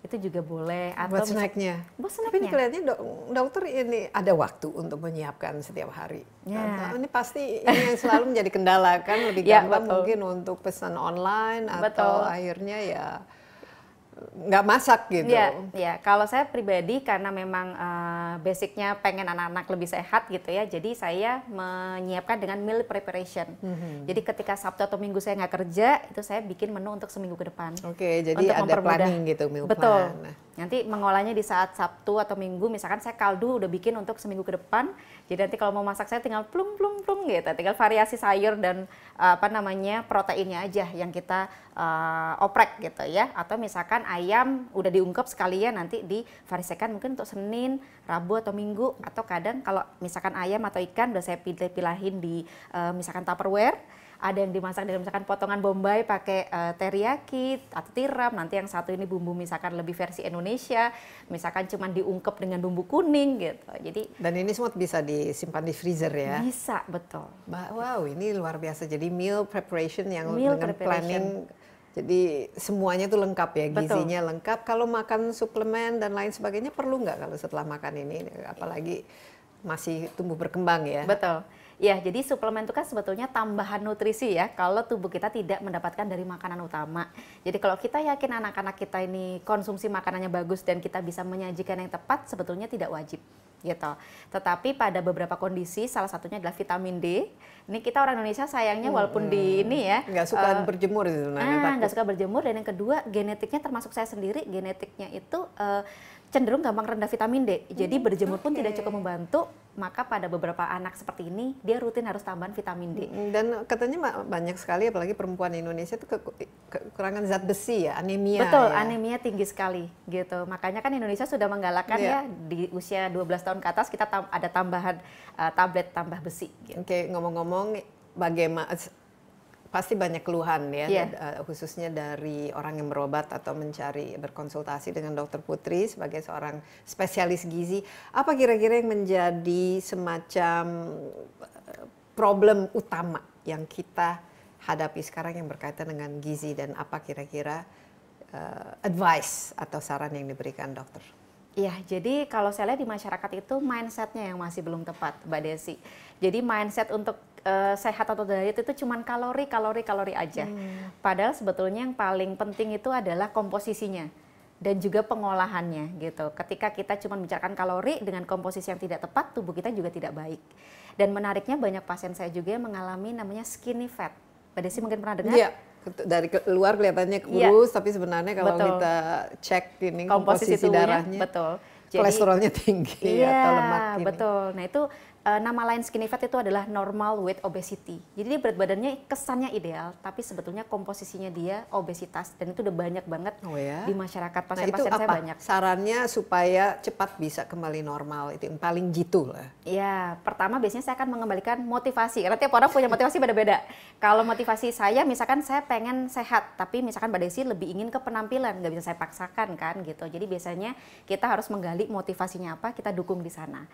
Itu juga boleh. Atau Buat snacknya. Buat Tapi ini snacknya. kelihatannya dok- dokter ini ada waktu untuk menyiapkan setiap hari. Ya. Atau Ini pasti ini yang selalu menjadi kendala kan lebih Ya, gampang betul. mungkin untuk pesan online atau Betul. akhirnya ya nggak masak gitu. Iya, ya. Kalau saya pribadi karena memang eh, basicnya pengen anak-anak lebih sehat gitu ya, jadi saya menyiapkan dengan meal preparation. Mhm. Jadi ketika Sabtu atau Minggu saya nggak kerja, itu saya bikin menu untuk seminggu ke depan. Oke, jadi Untuk ada planning gitu meal Betul. plan. Nah, Nanti mengolahnya di saat Sabtu atau Minggu, misalkan saya kaldu udah bikin untuk seminggu ke depan. Jadi nanti kalau mau masak saya tinggal plung plung plung gitu, tinggal variasi sayur dan uh, apa namanya proteinnya aja yang kita uh, oprek gitu ya. Atau misalkan ayam udah diungkep sekalian nanti divariasikan mungkin untuk Senin, Rabu atau Minggu atau kadang kalau misalkan ayam atau ikan udah saya pilih-pilahin di uh, misalkan Tupperware ada yang dimasak dengan misalkan potongan bombay pakai eh, teriyaki atau tiram nanti yang satu ini bumbu misalkan lebih versi Indonesia misalkan cuman diungkep dengan bumbu kuning gitu jadi dan ini semua bisa disimpan di freezer ya. bisa betul Ba- Wow, ini luar biasa. Jadi meal preparation yang Meal dengan preparation. planning jadi semuanya itu lengkap ya, Betul. gizinya lengkap. Kalau makan suplemen dan lain sebagainya perlu nggak kalau setelah makan ini? Apalagi masih tumbuh berkembang ya. betul ya jadi suplemen itu kan sebetulnya tambahan nutrisi ya kalau tubuh kita tidak mendapatkan dari makanan utama jadi kalau kita yakin anak-anak kita ini konsumsi makanannya bagus dan kita bisa menyajikan yang tepat sebetulnya tidak wajib gitu. Tetapi pada beberapa kondisi, salah satunya adalah vitamin D. Ini kita orang Indonesia sayangnya walaupun di ini ya, Nggak suka eh, berjemur sebenarnya Ah, takut. nggak suka berjemur dan yang kedua genetiknya termasuk saya sendiri genetiknya itu eh, cenderung gampang rendah vitamin D. Jadi berjemur pun oke. tidak cukup membantu, maka pada beberapa anak seperti ini dia rutin harus tambahan vitamin D. Dan katanya banyak sekali apalagi perempuan Indonesia itu ke- kekurangan zat besi ya, anemia. Betul, ya. anemia tinggi sekali gitu. Makanya kan Indonesia sudah menggalakkan Iya. ya di usia 12 tahun ke atas kita tam- ada tambahan eh, tablet tambah besi gitu. Oke, ngomong-ngomong bagaimana pasti banyak keluhan ya, Iya. eh, khususnya dari orang yang berobat atau mencari berkonsultasi dengan dokter Putri sebagai seorang spesialis gizi. Apa kira-kira yang menjadi semacam eh, problem utama yang kita hadapi sekarang yang berkaitan dengan gizi dan apa kira-kira eh, advice atau saran yang diberikan dokter? Iya, jadi kalau saya lihat di masyarakat itu mindsetnya yang masih belum tepat, Mbak Desi. Jadi mindset untuk eh, sehat atau diet itu cuman kalori, kalori, kalori aja. Padahal sebetulnya yang paling penting itu adalah komposisinya dan juga pengolahannya gitu. Ketika kita cuma bicarakan kalori dengan komposisi yang tidak tepat, tubuh kita juga tidak baik. Dan menariknya banyak pasien saya juga yang mengalami namanya skinny fat. Mbak Desi mungkin pernah dengar? Iya, dari luar kelihatannya Iya. kurus, tapi sebenarnya kalau Betul. kita cek ini komposisi, komposisi, tubuhnya darahnya, betul. kolesterolnya tinggi Iya, atau lemak ini. betul. Nah itu eh, nama lain skinny fat itu adalah normal weight obesity. Jadi dia berat badannya kesannya ideal, tapi sebetulnya komposisinya dia obesitas dan itu udah banyak banget Oh ya. di masyarakat Nah pasien-pasien saya apa banyak. sarannya supaya cepat bisa kembali normal? Itu yang paling jitu lah. Ya, pertama biasanya saya akan mengembalikan motivasi. Karena tiap orang punya motivasi beda-beda. Kalau motivasi saya, misalkan saya pengen sehat, tapi misalkan Mbak Desi lebih ingin ke penampilan, nggak bisa saya paksakan kan gitu. Jadi biasanya kita harus menggali motivasinya apa, kita dukung di sana.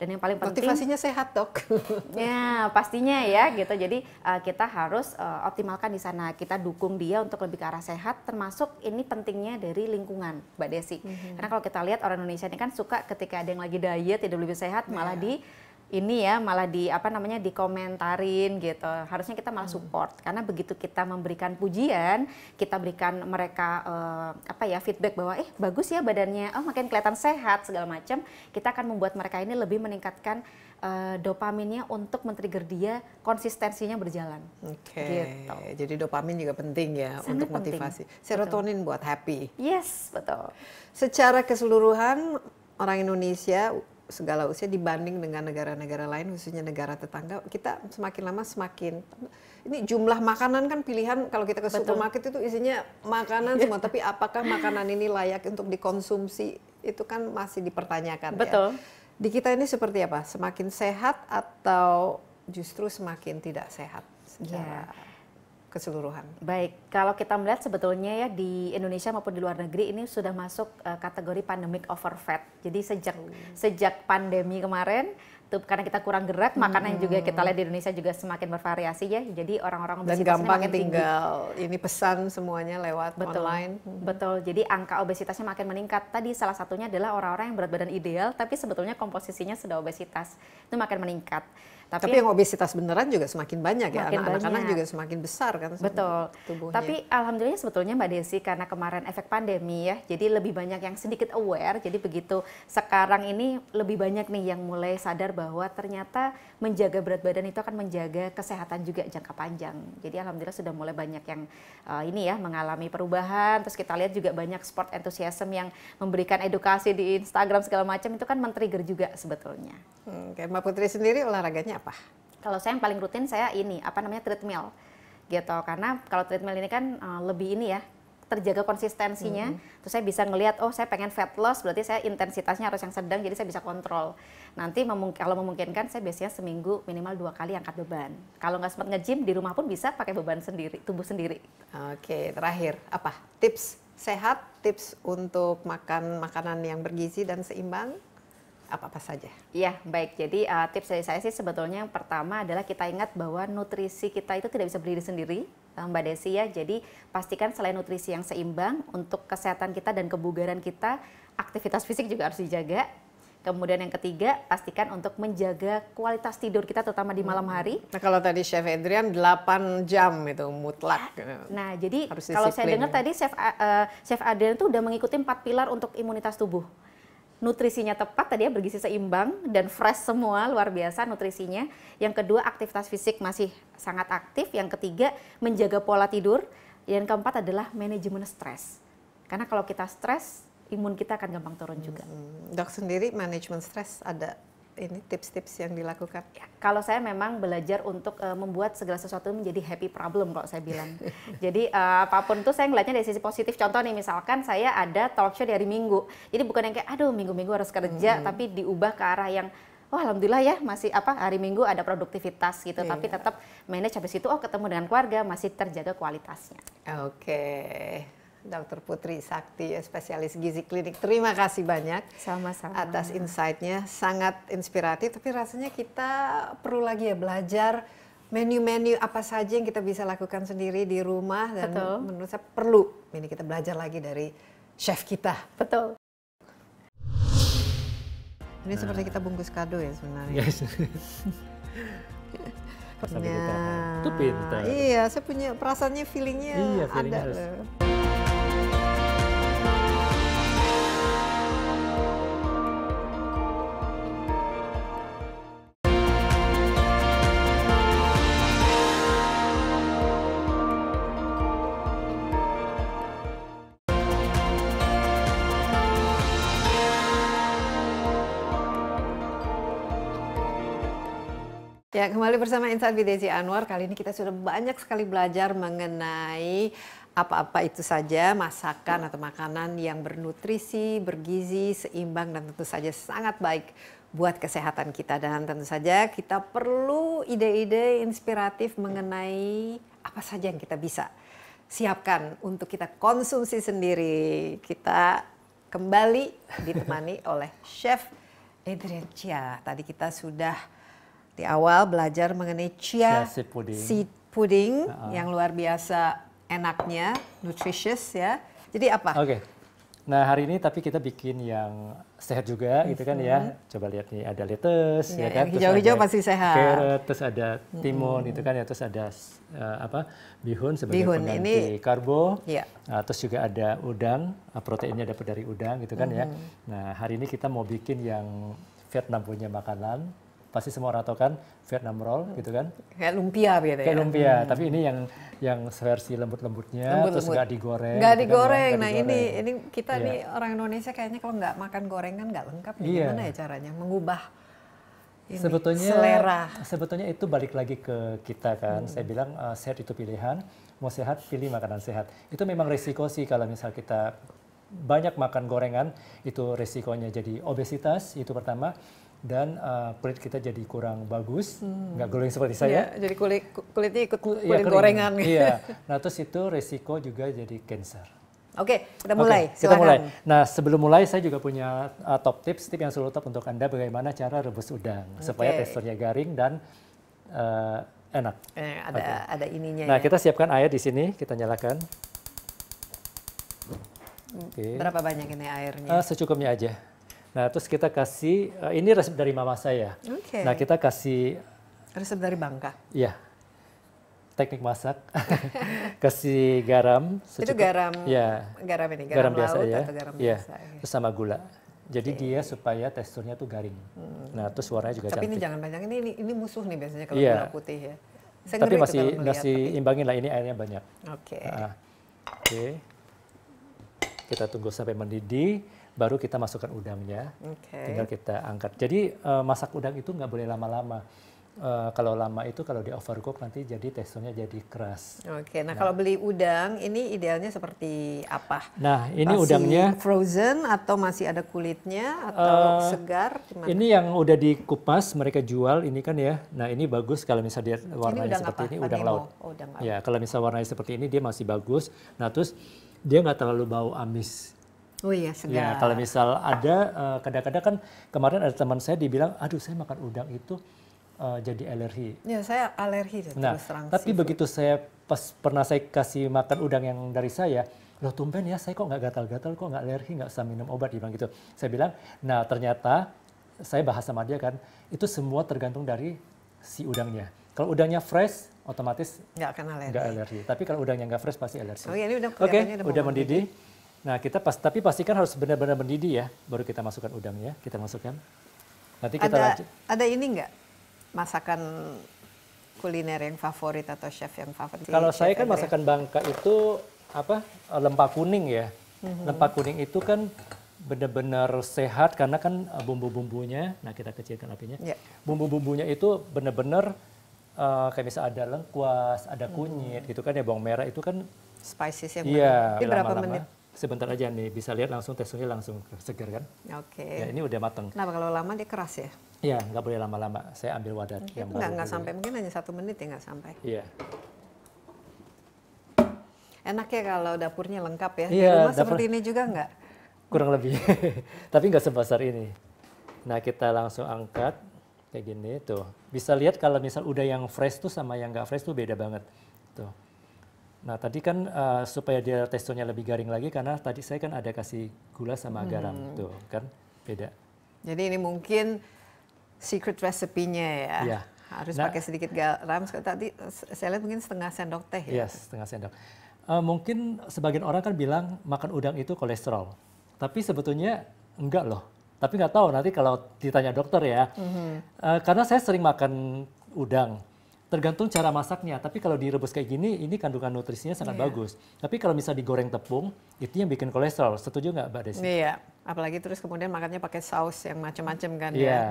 Dan yang paling penting Motivasinya sehat dok. Ya, pastinya ya gitu. Jadi uh, kita harus uh, optimalkan di sana. Kita dukung dia untuk lebih ke arah sehat termasuk ini pentingnya dari lingkungan, Mbak Desi. Karena kalau kita lihat orang Indonesia ini kan suka ketika ada yang lagi diet tidak lebih sehat malah di ini ya malah di apa namanya dikomentarin gitu. Harusnya kita malah support karena begitu kita memberikan pujian, kita berikan mereka eh, apa ya feedback bahwa eh bagus ya badannya, oh makin kelihatan sehat segala macam, kita akan membuat mereka ini lebih meningkatkan eh, dopaminnya untuk men-trigger dia konsistensinya berjalan. Oke. Gitu. Jadi dopamin juga penting ya Sangat untuk penting. motivasi. Serotonin buat happy. Yes, betul. Secara keseluruhan orang Indonesia segala usia dibanding dengan negara-negara lain khususnya negara tetangga kita semakin lama semakin ini jumlah makanan kan pilihan kalau kita ke Betul. supermarket itu isinya makanan semua tapi apakah makanan ini layak untuk dikonsumsi itu kan masih dipertanyakan ya. Betul. Di kita ini seperti apa? Semakin sehat atau justru semakin tidak sehat secara keseluruhan? Baik, kalau kita melihat sebetulnya ya di Indonesia maupun di luar negeri ini sudah masuk uh, kategori pandemic overfat. Jadi sejak oh. sejak pandemi kemarin tuh karena kita kurang gerak, hmm. makanan juga kita lihat di Indonesia juga semakin bervariasi ya. Jadi orang-orang dan gampang tinggal tinggi. ini pesan semuanya lewat betul, online. Hmm. Betul. Jadi angka obesitasnya makin meningkat. Tadi salah satunya adalah orang-orang yang berat badan ideal tapi sebetulnya komposisinya sudah obesitas. Itu makin meningkat. Tapi, Tapi yang obesitas beneran juga semakin banyak ya, anak-anak juga semakin besar kan Betul. tubuhnya. Tapi alhamdulillah sebetulnya Mbak Desi karena kemarin efek pandemi ya, jadi lebih banyak yang sedikit aware. Jadi begitu sekarang ini lebih banyak nih yang mulai sadar bahwa ternyata menjaga berat badan itu akan menjaga kesehatan juga jangka panjang. Jadi alhamdulillah sudah mulai banyak yang uh, ini ya mengalami perubahan. Terus kita lihat juga banyak sport enthusiasm yang memberikan edukasi di Instagram segala macam itu kan men-trigger juga sebetulnya. Hmm, Oke, Mbak Putri sendiri olahraganya apa? Kalau saya yang paling rutin saya ini apa namanya treadmill gitu karena kalau treadmill ini kan uh, lebih ini ya terjaga konsistensinya. Mm-hmm. Terus saya bisa ngelihat oh saya pengen fat loss berarti saya intensitasnya harus yang sedang jadi saya bisa kontrol. Nanti memung- kalau memungkinkan saya biasanya seminggu minimal dua kali angkat beban. Kalau nggak sempat nge-gym di rumah pun bisa pakai beban sendiri, tubuh sendiri. Oke, terakhir apa? Tips sehat, tips untuk makan makanan yang bergizi dan seimbang? Apa-apa saja? Iya, baik. Jadi uh, tips dari saya sih sebetulnya yang pertama adalah kita ingat bahwa nutrisi kita itu tidak bisa berdiri sendiri, uh, Mbak Desi ya. Jadi pastikan selain nutrisi yang seimbang untuk kesehatan kita dan kebugaran kita, aktivitas fisik juga harus dijaga. Kemudian yang ketiga, pastikan untuk menjaga kualitas tidur kita terutama di malam hari. Nah, kalau tadi Chef Adrian 8 jam itu mutlak. Nah, jadi kalau saya dengar tadi Chef uh, Chef Adrian itu udah mengikuti empat pilar untuk imunitas tubuh nutrisinya tepat tadi ya bergizi seimbang dan fresh semua luar biasa nutrisinya. Yang kedua aktivitas fisik masih sangat aktif. Yang ketiga menjaga pola tidur. Yang keempat adalah manajemen stres. Karena kalau kita stres imun kita akan gampang turun juga. Hmm, dok sendiri manajemen stres ada ini tips-tips yang dilakukan? Ya, kalau saya memang belajar untuk uh, membuat segala sesuatu menjadi happy problem kalau saya bilang. Jadi uh, apa pun itu saya ngelihatnya dari sisi positif. Contoh nih misalkan saya ada talk show di hari Minggu. Jadi bukan yang kayak aduh minggu-minggu harus kerja hmm. tapi diubah ke arah yang oh alhamdulillah ya masih apa hari Minggu ada produktivitas gitu yeah. tapi tetap manage habis itu oh ketemu dengan keluarga masih terjaga kualitasnya. Oke. Okay. Dr. Putri Sakti, spesialis gizi klinik. Terima kasih banyak sama-sama atas insight-nya, sangat inspiratif. Tapi rasanya kita perlu lagi ya belajar menu-menu apa saja yang kita bisa lakukan sendiri di rumah dan Betul. menurut saya perlu ini kita belajar lagi dari chef kita. Betul. Ini nah. seperti kita bungkus kado ya sebenarnya. Yes. nah, itu pintar. Iya, saya punya perasaannya, feelingnya iya, feeling ada. Harus. Ya, kembali bersama Insight with Desi Anwar. Kali ini kita sudah banyak sekali belajar mengenai apa-apa itu saja masakan atau makanan yang bernutrisi, bergizi, seimbang dan tentu saja sangat baik buat kesehatan kita dan tentu saja kita perlu ide-ide inspiratif mengenai apa saja yang kita bisa siapkan untuk kita konsumsi sendiri. Kita kembali ditemani oleh Chef Adrian Chia. Tadi kita sudah di awal belajar mengenai chia, chia seed pudding, seed pudding uh -huh. yang luar biasa enaknya, nutritious ya. Jadi apa? Oke. Okay. Nah hari ini tapi kita bikin yang sehat juga gitu kan ya. Mm-hmm. Coba lihat nih ada lettuce ya, ya kan. Hijau-hijau pasti sehat. Carrot, terus ada timun hmm. itu kan ya, terus ada uh, apa bihun sebagai bihun. pengganti ini, karbo. Ya. Uh, terus juga ada udang, uh, proteinnya dapat dari udang gitu kan hmm. ya. Mm-hmm. Nah hari ini kita mau bikin yang Vietnam punya makanan pasti semua orang tahu kan Vietnam roll hmm. gitu kan kayak lumpia gitu kayak ya? lumpia hmm. tapi ini yang yang versi lembut-lembutnya lembut, terus nggak digoreng nggak gitu digoreng kan, nah digoreng. ini ini kita yeah. nih orang Indonesia kayaknya kalau nggak makan gorengan nggak lengkap yeah. gimana ya caranya mengubah ini, sebetulnya selera sebetulnya itu balik lagi ke kita kan hmm. saya bilang uh, sehat itu pilihan mau sehat pilih makanan sehat itu memang resiko sih kalau misal kita banyak makan gorengan itu resikonya jadi obesitas itu pertama dan uh, kulit kita jadi kurang bagus, nggak glowing seperti saya. Iya, jadi kulit kulitnya ikut Ku- kulit iya, kering. gorengan. Iya. Nah terus itu resiko juga jadi cancer. Oke, kita mulai. Oke, kita mulai. Nah sebelum mulai saya juga punya uh, top tips, tips yang selalu top untuk anda bagaimana cara rebus udang supaya Oke. teksturnya garing dan uh, enak. Eh, ada ada ininya Nah ya. kita siapkan air di sini, kita nyalakan. Oke. Berapa banyak ini airnya? Uh, secukupnya aja. Nah terus kita kasih, uh, ini resep dari mama saya. Oke. Nah kita kasih Resep dari Bangka. Ya, teknik masak. Kasih garam. Itu secukup- garam Ya, garam ini, garam, garam, biasa laut ya. atau garam ya. biasa. ya. Terus sama gula. Jadi dia supaya teksturnya tuh garing. Nah, terus warnanya juga Hmm. Tapi ini cantik. jangan banyak. Ini ini, ini musuh nih biasanya kalau Iya. gula putih ya. Saya Tapi masih melihat, masih tapi- imbangin lah ini airnya banyak. Oke. Ah, Oke. Kita tunggu sampai mendidih, baru kita masukkan udangnya. Oke. Tinggal kita angkat. Jadi eh, masak udang itu nggak boleh lama-lama. Eh, kalau lama itu kalau di overcook nanti jadi teksturnya jadi keras. Oke. Nah, kalau beli udang ini idealnya seperti apa? Nah, ini Masih udangnya frozen atau masih ada kulitnya atau Eh, segar? Gimana? Ini yang udah dikupas mereka jual ini kan ya. Nah ini bagus kalau misalnya dia warnanya udang seperti apa? ini udang Panemo. laut. Oh, udang laut. Ya kalau misalnya warnanya seperti ini dia masih bagus. Nah terus dia nggak terlalu bau amis. Oh iya, segar. Ya kalau misal ada eh, kadang-kadang kan kemarin ada teman saya dibilang, aduh saya makan udang itu eh, jadi alergi. Ya, saya alergi deh, Nah terus terang. tapi seafood. begitu saya pas pernah saya kasih makan udang yang dari saya, loh tumben ya saya kok nggak gatal-gatal, kok nggak alergi, nggak usah minum obat, dia bilang gitu. Saya bilang, nah ternyata saya bahas sama dia kan, itu semua tergantung dari si udangnya. Kalau udangnya fresh, otomatis nggak akan alergi. nggak alergi. Tapi kalau udangnya nggak fresh pasti alergi. Oh iya, ini udah Oke, kelihatannya udah udah mau mendidih. Nah kita pas, tapi pastikan harus benar-benar mendidih ya, baru kita masukkan udangnya. Kita masukkan. Nanti kita ada lanjut. ada ini nggak masakan kuliner yang favorit atau chef yang favorit? Kalau Chef saya kan masakan Bangka itu apa lempak kuning ya. Mhm. Lempak kuning itu kan benar-benar sehat karena kan eh, bumbu-bumbunya. Nah kita kecilkan apinya. Ya. Bumbu-bumbunya itu benar-benar eh, kayak misalnya ada lengkuas, ada kunyit gitu kan ya bawang merah itu kan spices yang iya berapa lama-lama. menit? Sebentar aja nih bisa lihat langsung teksturnya langsung segar kan. Oke. Ya ini udah matang. Kenapa kalau lama dia keras ya? Iya nggak boleh lama-lama. Saya ambil wadah Itu yang nggak baru nggak sampai mungkin hanya satu menit ya nggak sampai. Iya. Enak ya kalau dapurnya lengkap ya. Di Iya, rumah dapur- seperti ini juga nggak? kurang lebih tapi nggak sebesar ini nah kita langsung angkat kayak gini tuh bisa lihat kalau misal udah yang fresh tuh sama yang nggak fresh tuh beda banget tuh nah tadi kan eh, supaya dia teksturnya lebih garing lagi karena tadi saya kan ada kasih gula sama garam tuh kan beda Jadi ini mungkin secret recipe-nya ya. Iya. Harus Nah- pakai sedikit garam. Tadi saya lihat mungkin setengah sendok teh ya. Iya, setengah sendok. Eh, mungkin sebagian orang kan bilang makan udang itu kolesterol, tapi sebetulnya enggak loh. Tapi nggak tahu nanti kalau ditanya dokter ya. Eh, karena saya sering makan udang, tergantung cara masaknya. Tapi kalau direbus kayak gini, ini kandungan nutrisinya sangat Iya. bagus. Tapi kalau misal digoreng tepung, itu yang bikin kolesterol. Setuju nggak, Mbak Desi? Iya, apalagi terus kemudian makannya pakai saus yang macam-macam kan ya. Iya.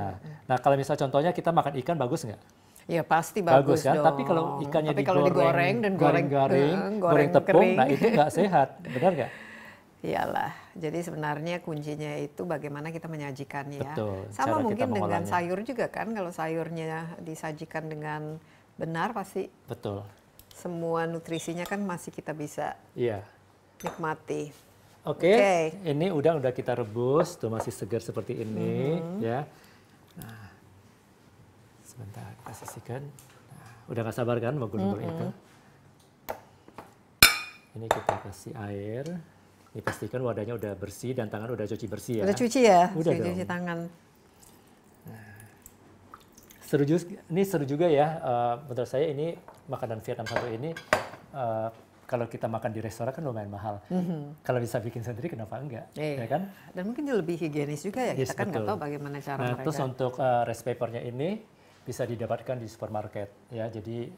Nah kalau misal contohnya kita makan ikan bagus nggak? Iya pasti bagus, Bagus, kan? dong. Tapi kalau ikannya Tapi kalau digoreng dan goreng garing, eh, goreng, tepung, kering. nah itu nggak sehat, benar nggak? Iyalah. Jadi sebenarnya kuncinya itu bagaimana kita menyajikannya ya. Betul, Sama mungkin dengan sayur juga kan. Kalau sayurnya disajikan dengan benar pasti Betul. semua nutrisinya kan masih kita bisa Iya. nikmati. Oke, Oke. ini udang udah kita rebus, tuh masih segar seperti ini, Mm-hmm. ya. Nah, sebentar kita sisihkan. Nah, udah gak sabar kan mau gulung Mm-hmm. itu? Ini kita kasih air. Ini pastikan wadahnya udah bersih dan tangan udah cuci bersih ya. Udah cuci ya? Udah cuci tangan. Seru juga, ini seru juga ya. eh, menurut saya ini makanan Vietnam satu ini eh, kalau kita makan di restoran kan lumayan mahal. Kalau bisa bikin sendiri kenapa enggak? Mm-hmm. Iya. Ya kan? Dan mungkin lebih higienis juga ya. Yes, kita kan nggak tahu bagaimana cara Nah, mereka. terus untuk uh, rice papernya ini bisa didapatkan di supermarket ya. Jadi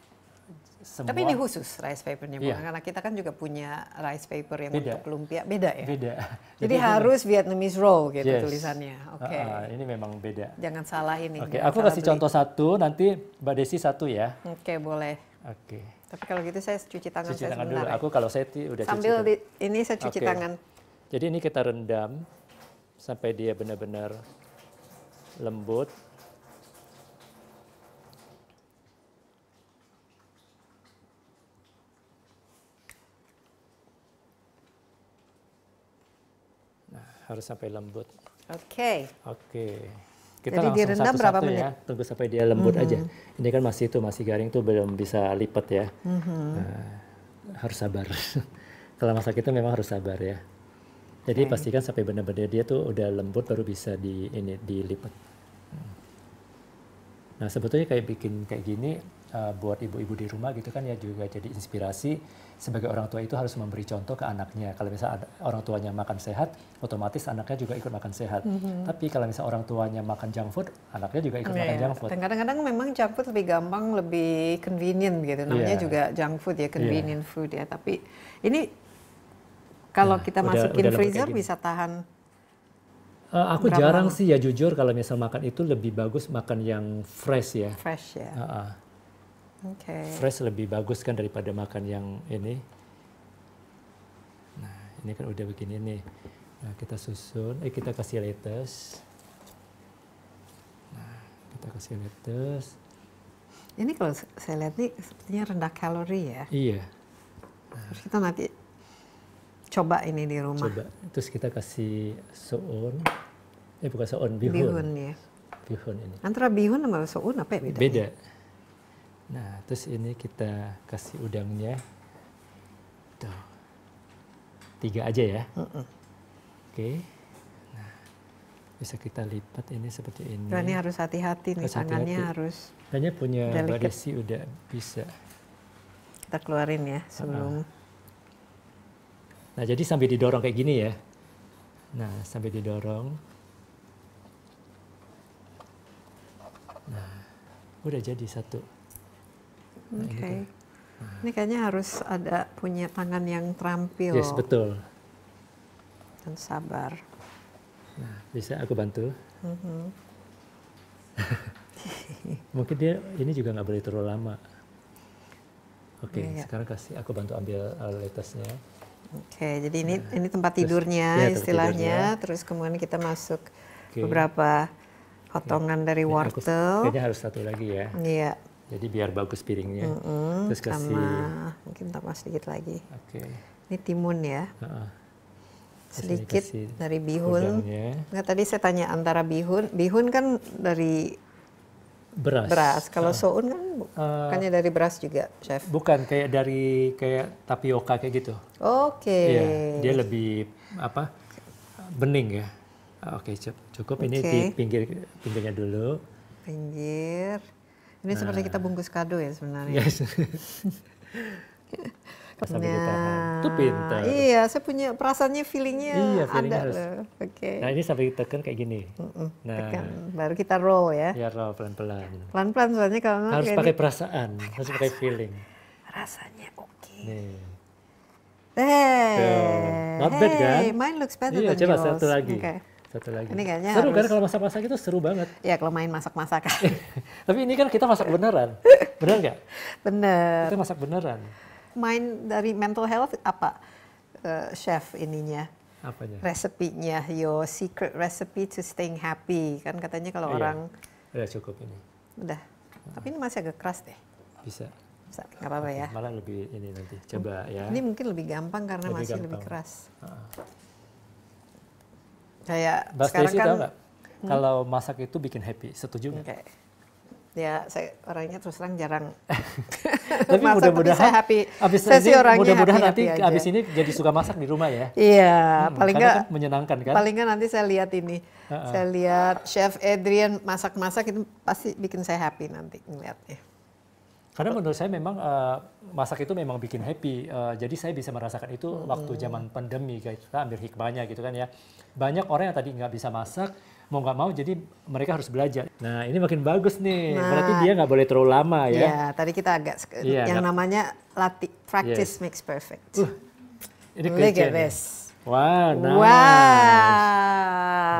semua Tapi ini khusus rice papernya, bukan? karena kita kan juga punya rice paper yang Beda. untuk lumpia, beda ya. beda. Jadi harus Vietnamese roll gitu Yes. tulisannya. Oke. Uh, uh, ini memang beda. Jangan salah ini. Oke, jangan aku kasih beli. contoh satu, nanti Mbak Desi satu ya. Oke, boleh. Oke. Tapi kalau gitu saya cuci tangan Cuci saya tangan dulu. sebentar. ya. Aku kalau saya udah Sambil cuci. di- ini saya cuci Oke. tangan. Jadi ini kita rendam sampai dia benar-benar lembut. Nah, harus sampai lembut. Oke. Oke. Kita Jadi langsung direndam berapa satu-satu menit? ya. Tunggu sampai dia lembut aja. Ini kan masih itu masih garing tuh belum bisa lipat ya. Nah, harus sabar. Kalau masak itu memang harus sabar ya. Jadi pastikan sampai benar-benar dia tuh udah lembut baru bisa di ini dilipat. Nah sebetulnya kayak bikin kayak gini uh, buat ibu-ibu di rumah gitu kan ya juga jadi inspirasi sebagai orang tua itu harus memberi contoh ke anaknya. Kalau misalnya orang tuanya makan sehat, otomatis anaknya juga ikut makan sehat. Tapi kalau misalnya orang tuanya makan junk food, anaknya juga ikut makan Iya. junk food. Dan kadang-kadang memang junk food lebih gampang, lebih convenient gitu. Namanya Iya. juga junk food ya, convenient food ya. Tapi ini kalau Nah, kita udah- masukin udah freezer bisa tahan. Uh, aku Berapa jarang lama? sih ya jujur kalau misal makan itu lebih bagus makan yang fresh ya. fresh ya. Uh-uh. Oke. Fresh lebih bagus kan daripada makan yang ini. Nah, ini kan udah begini nih. Nah, kita susun, eh kita kasih lettuce. Nah, kita kasih lettuce. Ini kalau saya lihat nih sepertinya rendah kalori ya. Iya, Terus kita nanti coba ini di rumah. coba. Terus kita kasih soun. Eh bukan soun, bihun. Bihun ya. Bihun ini. Antara bihun sama soun apa ya bedanya? Beda. Nah, terus ini kita kasih udangnya. Tuh. Tiga aja ya. Oke. Nah, bisa kita lipat ini seperti ini. Dan ini harus hati-hati nih Harus tangannya hati-hati. harus Kayaknya punya delicate. Udah bisa. kita keluarin ya sebelum. Nah, jadi sambil didorong kayak gini ya. Nah, sambil didorong. Nah, udah jadi satu. Nah, Oke. ini kan. Ini kayaknya harus ada punya tangan yang terampil Yes, betul. dan sabar. Nah, bisa aku bantu? Mhm. Mungkin dia ini juga nggak boleh terlalu lama. Oke, Iya, iya. sekarang kasih aku bantu ambil lettuce-nya. Oke, jadi ini ini tempat tidurnya ya, tempat istilahnya, tidurnya. terus kemudian kita masuk Oke. beberapa potongan dari Ini aku- wortel. Kayaknya harus satu lagi ya. Iya, Jadi biar bagus piringnya. mm, Terus kasih. sama mungkin tambah sedikit lagi. Oke. Ini timun ya. Terus ini sedikit dari bihun. Nggak, tadi saya tanya antara bihun, bihun kan dari Beras. beras. Kalau soun kan Eh, bukannya dari beras juga, chef. Bukan kayak dari kayak tapioka kayak gitu. Oke. Iya, dia lebih apa? Bening ya. Oke, cukup. cukup ini Oke. di pinggir pinggirnya dulu. Pinggir. Ini seperti kita bungkus kado ya sebenarnya. Yes. Sambil ditahan. Itu pintar. Iya, saya punya perasaannya, feelingnya Iya, feelingnya ada harus. loh. Oke. Nah ini sampai ditekan kayak gini. Nah, Tekan. Baru kita roll ya. ya roll pelan-pelan. Pelan-pelan soalnya kalau Harus pakai ini, perasaan, harus pakai feeling. rasanya oke. Nih. Eh, Not bad, kan? hey, mine looks better Iya, than coba yours. satu lagi. Oke. Satu lagi. Ini kayaknya seru kan harus- kalau masak-masak itu seru banget. Ya kalau main masak-masakan. Tapi ini kan kita masak beneran. Bener nggak? Bener. Kita masak beneran. Main dari mental health apa eh, chef ininya? Apanya? Resepinya, your secret recipe to staying happy. Kan katanya kalau Iya. orang Udah cukup ini. udah. Tapi ini masih agak keras deh. Bisa. Bisa, nggak apa-apa ya. Malah lebih ini nanti. Coba ya. Ini mungkin lebih gampang karena Lebih masih lebih gampang. keras. Heeh. Kayak Mbak sekarang Stacy kan tahu nggak? Kalau masak itu bikin happy. Setuju nggak? Oke. Ya, saya orangnya terus terang jarang. Tapi mudah-mudahan saya happy. abis saya ini sih orangnya mudah-mudahan nanti aja. abis ini jadi suka masak di rumah ya. Iya, Hmm, paling karena nggak kan menyenangkan kan? paling nggak nanti saya lihat ini. Saya lihat Chef Adrian masak-masak itu pasti bikin saya happy nanti ngeliatnya. Karena menurut saya memang eh, masak itu memang bikin happy. Eh, jadi saya bisa merasakan itu waktu zaman pandemi kayak kita ambil hikmahnya gitu kan ya. Banyak orang yang tadi nggak bisa masak mau nggak mau jadi mereka harus belajar. Nah ini makin bagus nih. Berarti dia nggak boleh terlalu lama Ya, ya. tadi kita agak Iya, yang nggak- namanya latih practice makes perfect. Uh, Ini Look at this. Wah, nice. Wow.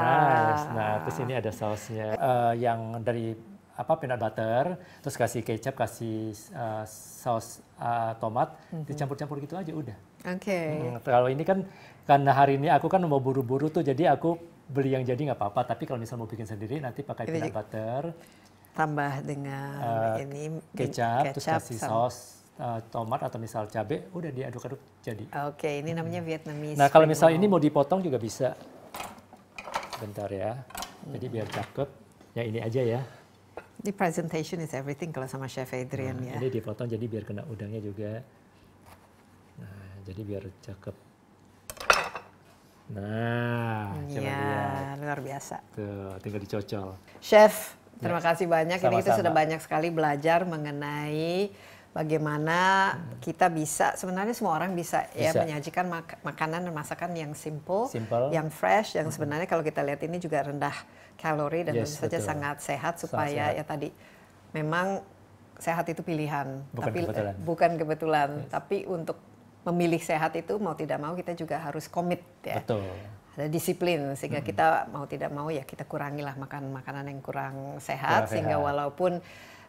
Nice. Nah, terus ini ada sausnya Eh, yang dari apa peanut butter, terus kasih kecap, kasih uh, saus uh, tomat, dicampur-campur gitu aja udah. Oke. Hmm, kalau ini kan karena hari ini aku kan mau buru-buru tuh jadi aku beli yang jadi nggak apa-apa. Tapi kalau misal mau bikin sendiri nanti pakai peanut butter, Tambah dengan Eh, ini kecap, terus kasih sama- saus uh, tomat atau misal cabe, udah diaduk-aduk jadi. Oke, ini namanya Vietnamese. Nah kalau misal ini mau dipotong juga bisa. Bentar ya. Jadi biar cakep. Ya ini aja ya. Di presentation is everything kalau sama Chef Adrian Nah, ya. Ini dipotong jadi biar kena udangnya juga. Nah jadi biar cakep. Nah, lihat. luar biasa. Tuh, tinggal dicocol. Chef, terima kasih banyak. Ini kita sudah banyak sekali belajar mengenai bagaimana kita bisa sebenarnya semua orang bisa, ya Bisa. menyajikan mak- makanan dan masakan yang simple, Simple. yang fresh, yang sebenarnya kalau kita lihat ini juga rendah kalori dan Yes, tentu saja betul. sangat sehat Sangat supaya sehat. ya tadi memang sehat itu pilihan, Bukan tapi eh, kebetulan. bukan kebetulan, tapi untuk memilih sehat itu mau tidak mau kita juga harus komit ya Betul. ada disiplin sehingga kita mau tidak mau ya kita kurangilah makan makanan yang kurang sehat Kurang sehingga sehat. walaupun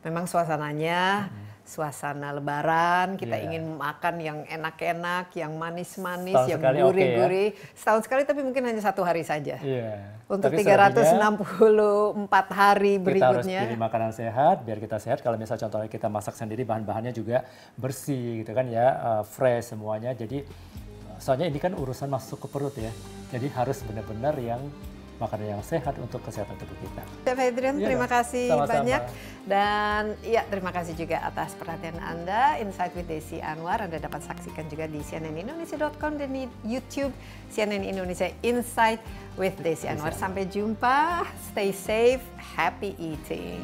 memang suasananya suasana lebaran kita Iya. ingin makan yang enak-enak yang manis-manis yang ya. gurih-gurih setahun sekali tapi mungkin hanya satu hari saja Iya. untuk Tapi 364 hari selebihnya Kita harus berikutnya pilih makanan sehat biar kita sehat. Kalau misal contohnya kita masak sendiri bahan-bahannya juga bersih gitu kan ya, uh, fresh semuanya. Jadi soalnya ini kan urusan masuk ke perut ya. Jadi harus benar-benar yang makanan yang sehat untuk kesehatan tubuh kita. Chef Adrian, Iya, terima kasih sama-sama. banyak. Dan ya, terima kasih juga atas perhatian Anda. Insight with Desi Anwar, Anda dapat saksikan juga di cnnindonesia.com dan di YouTube CNN Indonesia Insight with Desi Anwar. Sampai jumpa, stay safe, happy eating.